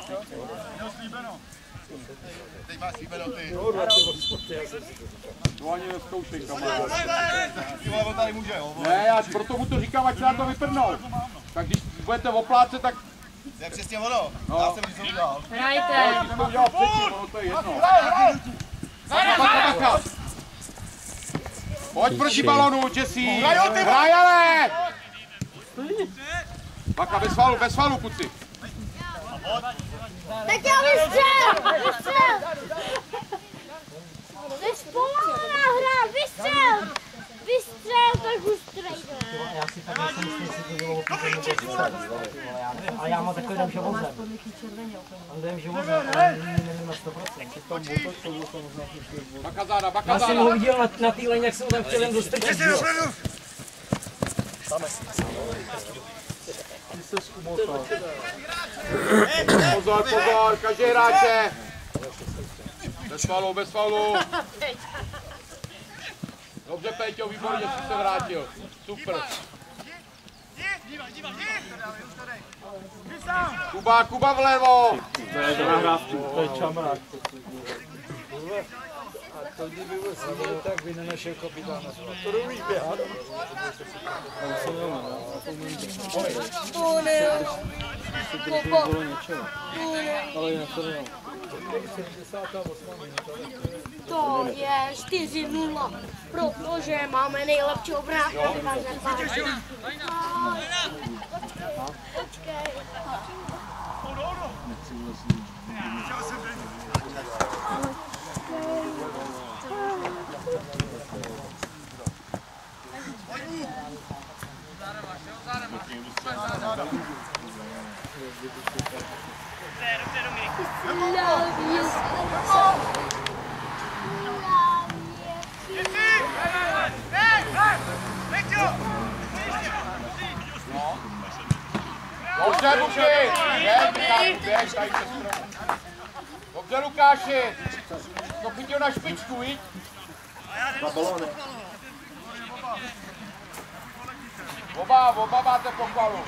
Teď máš slíbeno ty. To ani neskoušej, kamarád. Ty vole, on tady může, jo. Ne, já proto mu to říkám, ať se na to vyprdnou. Tak když budete v opláce, tak To je přesně ono. Já jsem něco udělal. Hrajte. když to udělal předtím, ono to je jedno. Baka, baka. Pojď proti balonu, Jesse. Hraj ale! Baka, bez falu, bez falu, kuci. Tak já vystřel! Vystřel! To je zpomalená hra, vystřel! Vystřel, tak už strejde. Já si nejsem jistý, jestli to bylo úplně ale já mám takový dojem, že vozem. Mám dojem, že vozem, ale nevím na 100%. Baka záda, baka Já jsem záda. ho viděl na, na té leně, jak jsem ho tam chtěl jen dostrčit. Jo. Pozor, pozor, každý hráče. Bez falu, bez falu. Dobře, Péťo, výborně, jsi se vrátil. Super. Kuba, Kuba vlevo. To kdyby byl snížen, tak by nenašel kapitána. To dobrý běhat. To je 4-0, protože máme nejlepšího brácha. Počkej you. Dobře, Buky. Běž, běž, běž, tady se stromu. Dobře, Lukáši. To chytil na špičku, viď? Oba, oba máte pochvalu.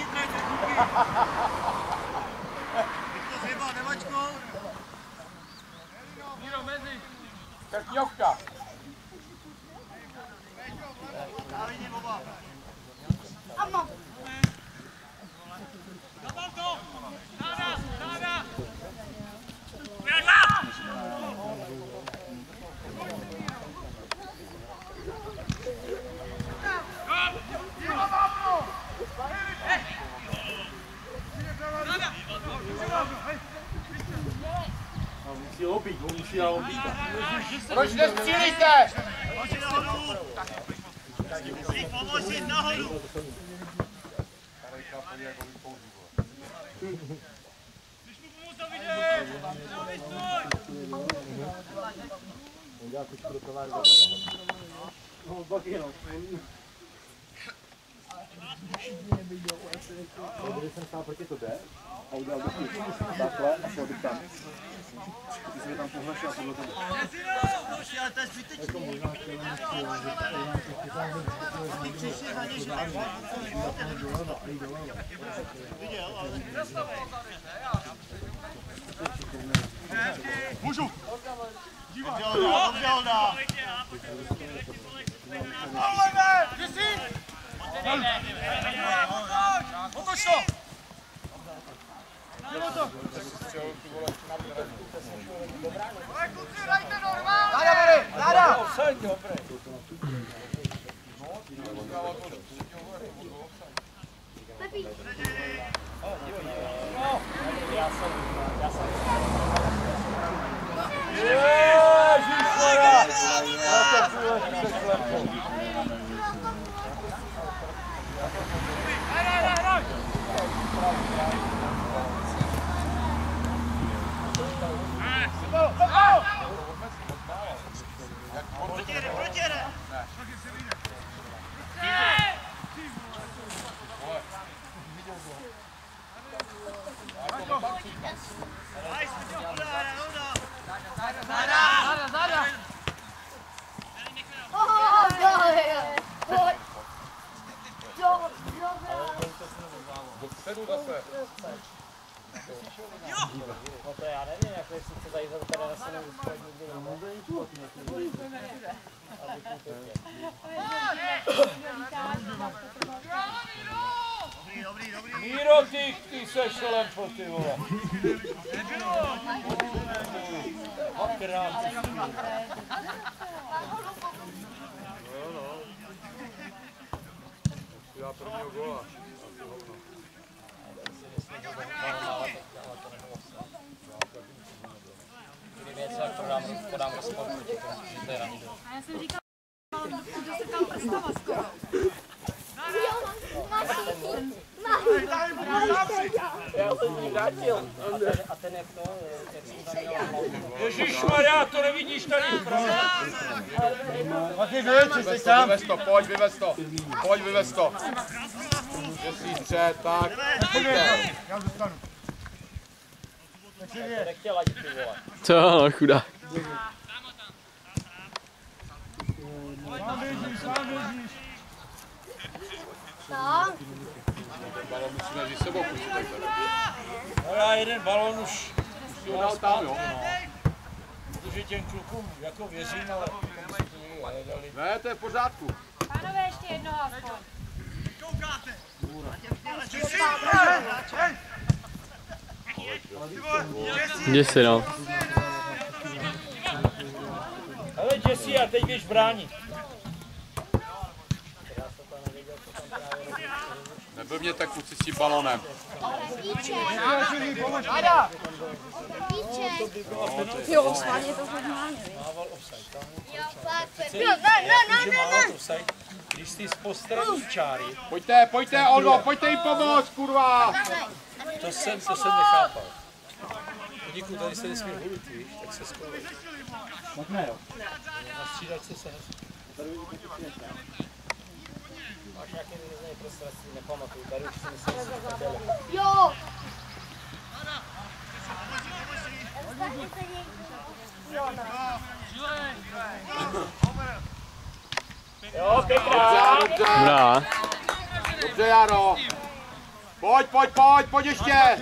Proč nestřílíte? Když jsem stál proti tobě a udělal bych takhle a šel bych tam. Ty jsi mi tam pohlašil a podle tebe. Můžu! Dobře, Olda, dobře, Olda! Oleme! Ty jsi! Otoč to! Proti jede, proti jede! To já nevím, jak jestli se tady za teda se neuspět nikdy Míro, ty, ty seš lempo, ty vole. Dvakrát. Dá prvního góla. Kdyby něco, tak podám, podám rozpor proti tomu, že to je míru. A já jsem říkal, že se tam prstava skoro. Já jsem ním vrátil. A ten jak to, jak jsem tam měl. Ježišmarja, to nevidíš tady vpravo. Vlastně vyveď, jsi tam. Vyvez to, pojď, vyvez to. Pojď, vyvez to. Že si střed, tak. Já dostanu. To nechtěla jít ty vole. Co, no, chudák. Sám běžíš, sám běžíš. Tak, Balon musíme říct sebou pustit. tak tady. No já jeden balon už, Si ho dal tam, jo? protože těm klukům jako věřím, ale. Ne, to je v pořádku. Pánové, ještě jednoho aspoň. Jdi si, no. Ale Jesse, a teď běž bránit. Nebyl mě tak kluci s tím balonem. jo, schválně to hodně. Jo, fakt, no, no, no, no, no, když jsi z postraní čáry, Pojďte, pojďte, Oldo, pojďte jim pomoct, kurva! To jsem, to jsem nechápal. Díku, tady se nesmí volit, víš, tak se skoluje. Možná jo. Na střídačce se nesmí. Máš nějaký různý prostranství, nepamatuju. Tady už si myslím, že to bylo. jo. Jo, pěkná. Dobrá. dobře, Jaro. Pojď, pojď, pojď, pojď ještě.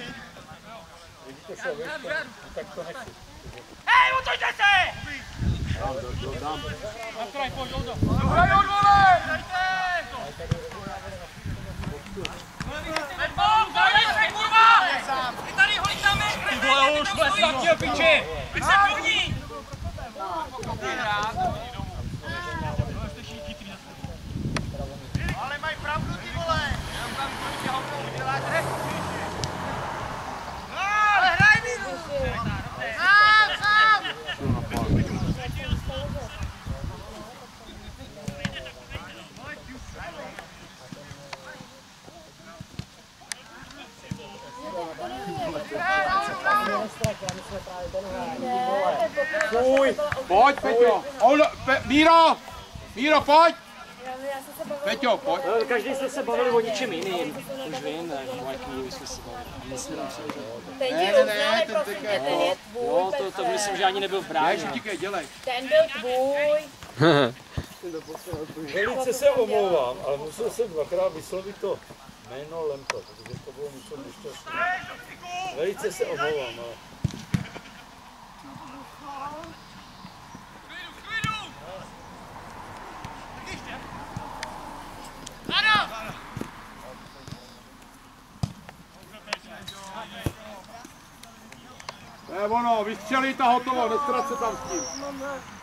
Ale mají pravdu ty vole. Jenom tam kolik hovnou uděláte. Ale hraj míru. Sám, sám. Pojď, Peťo. Pojď. Peťo, pojď. Každý jste se bavili o něčem jiným. Už vím, ne, o jaký mluvy jsme se bavili. Myslím si, že... Ten Ne, ne, ne, ten prosím tě, ten jako- je tvůj. Jo, to, to myslím, že ani nebyl v Ne, bráně. utíkej, dělej. Ten byl tvůj. <laughs> Velice se omlouvám, ale musel jsem dvakrát vyslovit to jméno Lempa, protože to bylo něco nešťastné. Velice se omlouvám, ale... To je ono, vystřelíte a hotovo, nestrať se tam s tím.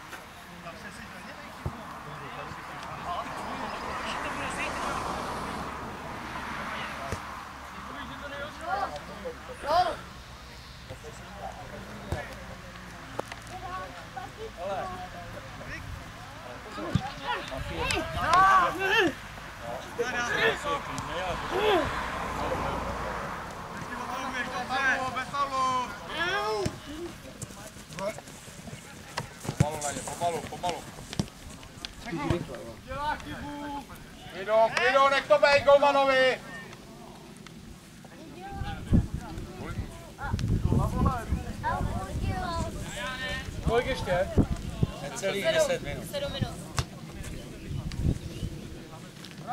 Pomalu na ně, pomalu, pomalu. Dělá chybu. Klido, klido, nech to bej, golmanovi. Kolik ještě? Necelých 10 minut. Ale mělo by to aspoň dva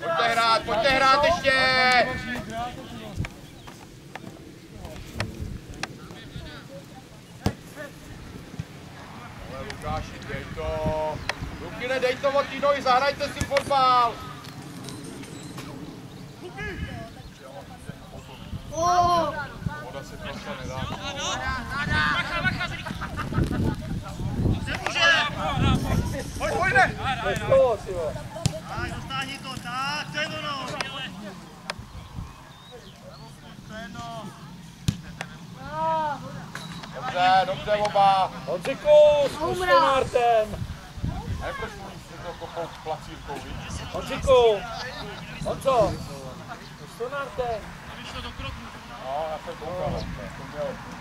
Pojďte hrát, pojďte hrát ještě! Ale Lukáši, dej to. Lukine, dej to od té nohy, zahrajte si fotbal. Oh, Voda se prostě nedá. Pojď, pojďte! To, ty vole. Tak, dostáhni to, tak, to je ono. To je jedno. Dobře, dobře oba. Honziku, zkus to Martem. Ne, proč mu si to kopou placírkou, víš? Honziku, Honzo, zkus to Martem. No, já jsem koukal, to měl.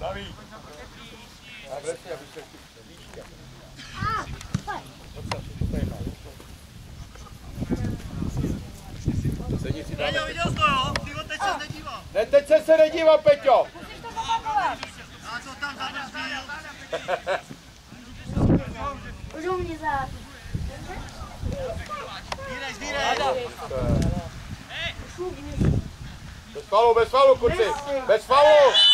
Daví. Dáme. Peťo, jsi to, ho Peťo. A co tam zabrzdil? už u mě za... Zbírej, zbírej. Bez falu, bez falu, kluci. Bez falu.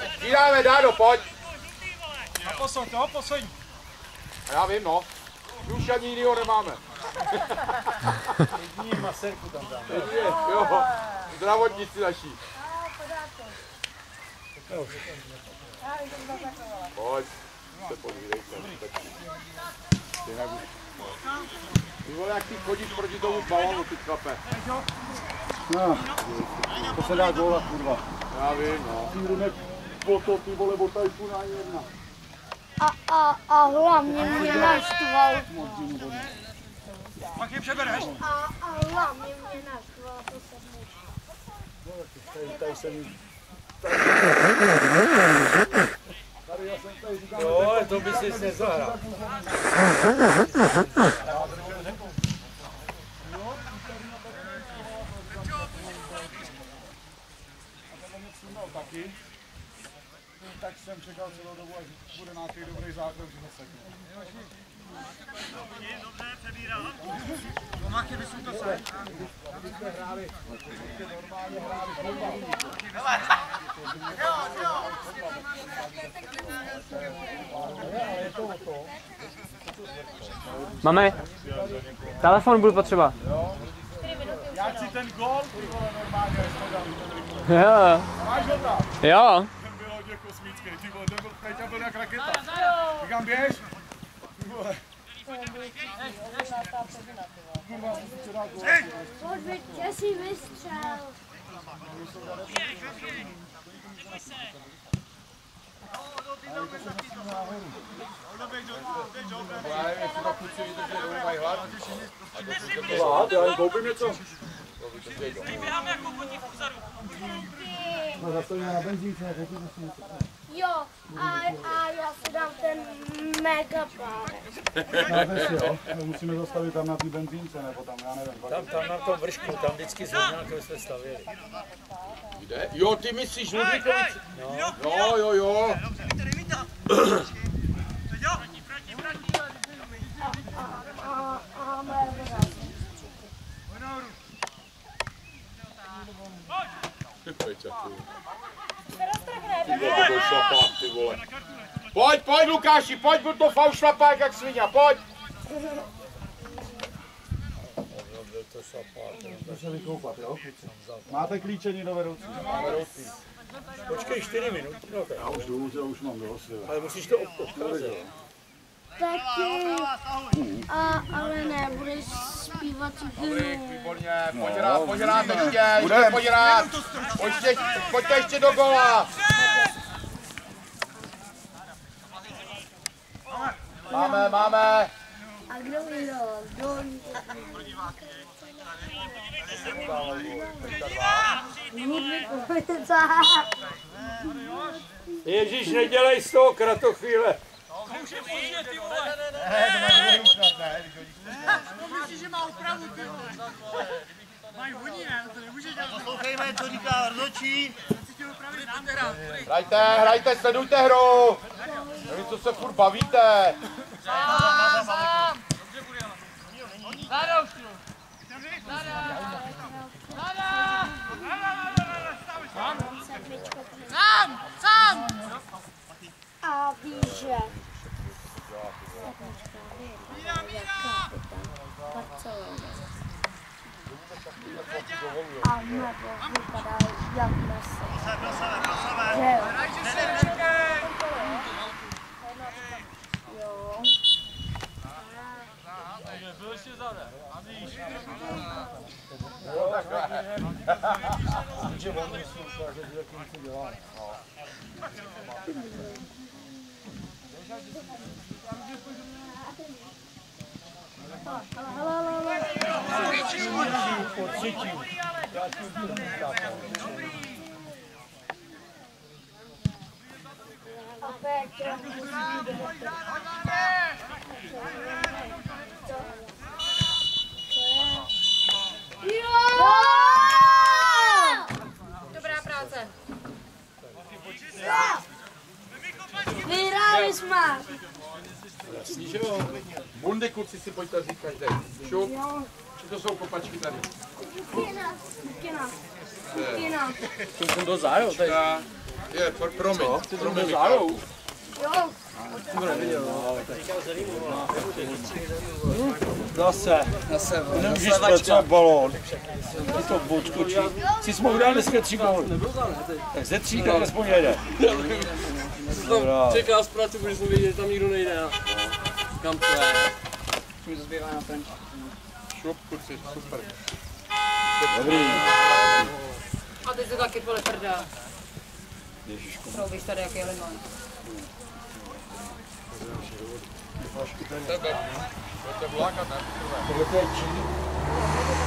Miro, střídáme, Dádo, pojď. A posuň to, posuň. A já vím, no. My už ani jinýho nemáme. Jediný maserku tam dám. Jedině, jo. Zdravotníci naší. Pojď, se podívej se. Jinak už. Ty vole, jak ty chodíš proti tomu balonu, ty chlape. No, to se dá góla, kurva. Já vím, no. Jdeme po to, ty vole, o tady na jedna. A, a, a hlavně mě naštval. Pak je přebereš? A, a hlavně mě naštval, to jsem Tady jsem... Jo, ale to by si nezahrál. taky. Tak jsem čekal celou dobu, až bude nějaký dobrý zákrok, že zasekne. Dobře, přebírám. By to se. Abyste hráli, abyste normálně hráli fotbal. Ale je to o to, Máme telefon budu potřeba. já chci ten gol, ty vole, normálně, až to dám. Jo, Máš ho tam? jo. Ten byl hodně kosmický, ty vole, ten byl, Peťa byl jak raketa. Říkám, běž. Kurva, jsem si včera gol. Pojď, že si vystřel. Já nevím, jestli to kluci vydrží, nebo mají hlad. Hlad, já jim koupím něco. No zastavíme na benzínce, to zase něco. Jo, a, a já si dám ten mega pár. Máte si, jo? No, musíme zastavit tam na té benzínce, nebo tam, já nevím. Tam, tam na tom vršku, tam vždycky zrovna, jak jsme stavěli. Kde? Jo, ty myslíš Ludvíkovic? Jo, jo, jo. A, a moje voda. Ty ty. Ty vole, to šlapák, ty vole. Pojď, pojď Lukáši, pojď, byl to faul šlapák jak svině, pojď. To se vykoupat, jo? Máte klíče někdo vedoucí? Počkej 4 minuty, no tak. Já už jdu, já už mám dost. Ale musíš to obcházet. Taky, a, ale ne, budeš zpívat hru. Výborně, pojď rád, pojď rád ještě, ještě pojď rád. Pojďte, pojďte ještě do gola. Máme, máme. A kdo vyhrál? Kdo Ježíš, nedělej z toho kratochvíle. To už je pozdě, ty vole. Ne, to má ne, To myslíš, že má opravu, ty vole. Mají hodí, ne, to. Poslouchejme, co říká Rdočí. Hrajte, hrajte, sledujte hru. Nevím, co se furt bavíte. A víš, že... A nebo vypadá jak Messi. Že jo. Jo. A Petr Jo! Dobrá práce. Vyhráli jsme. Bundy kluci si pojďte vzít každý. Šup. Či to jsou kopačky tady? Kina. Kina. Kina. To jsem to zájel, tady. Je, pro, promiň. Ty to promiň, Michal. zájel. Jo. Zase. Zase. Nemůžeš zpracovat balón. Ty to odskočí. Jsi jsme udělali dneska tři góly. Tak ze tří tak aspoň jede. Dobrá. Čekal zpracovat, protože jsem věděl, že tam nikdo nejde. Kam to je? Šup, kluci, super. Dobrý. A ty jsi taky pole prdá. Troubíš tady, jak je limon. Tebe. Budete vlákat, ne? Tohle to je čí.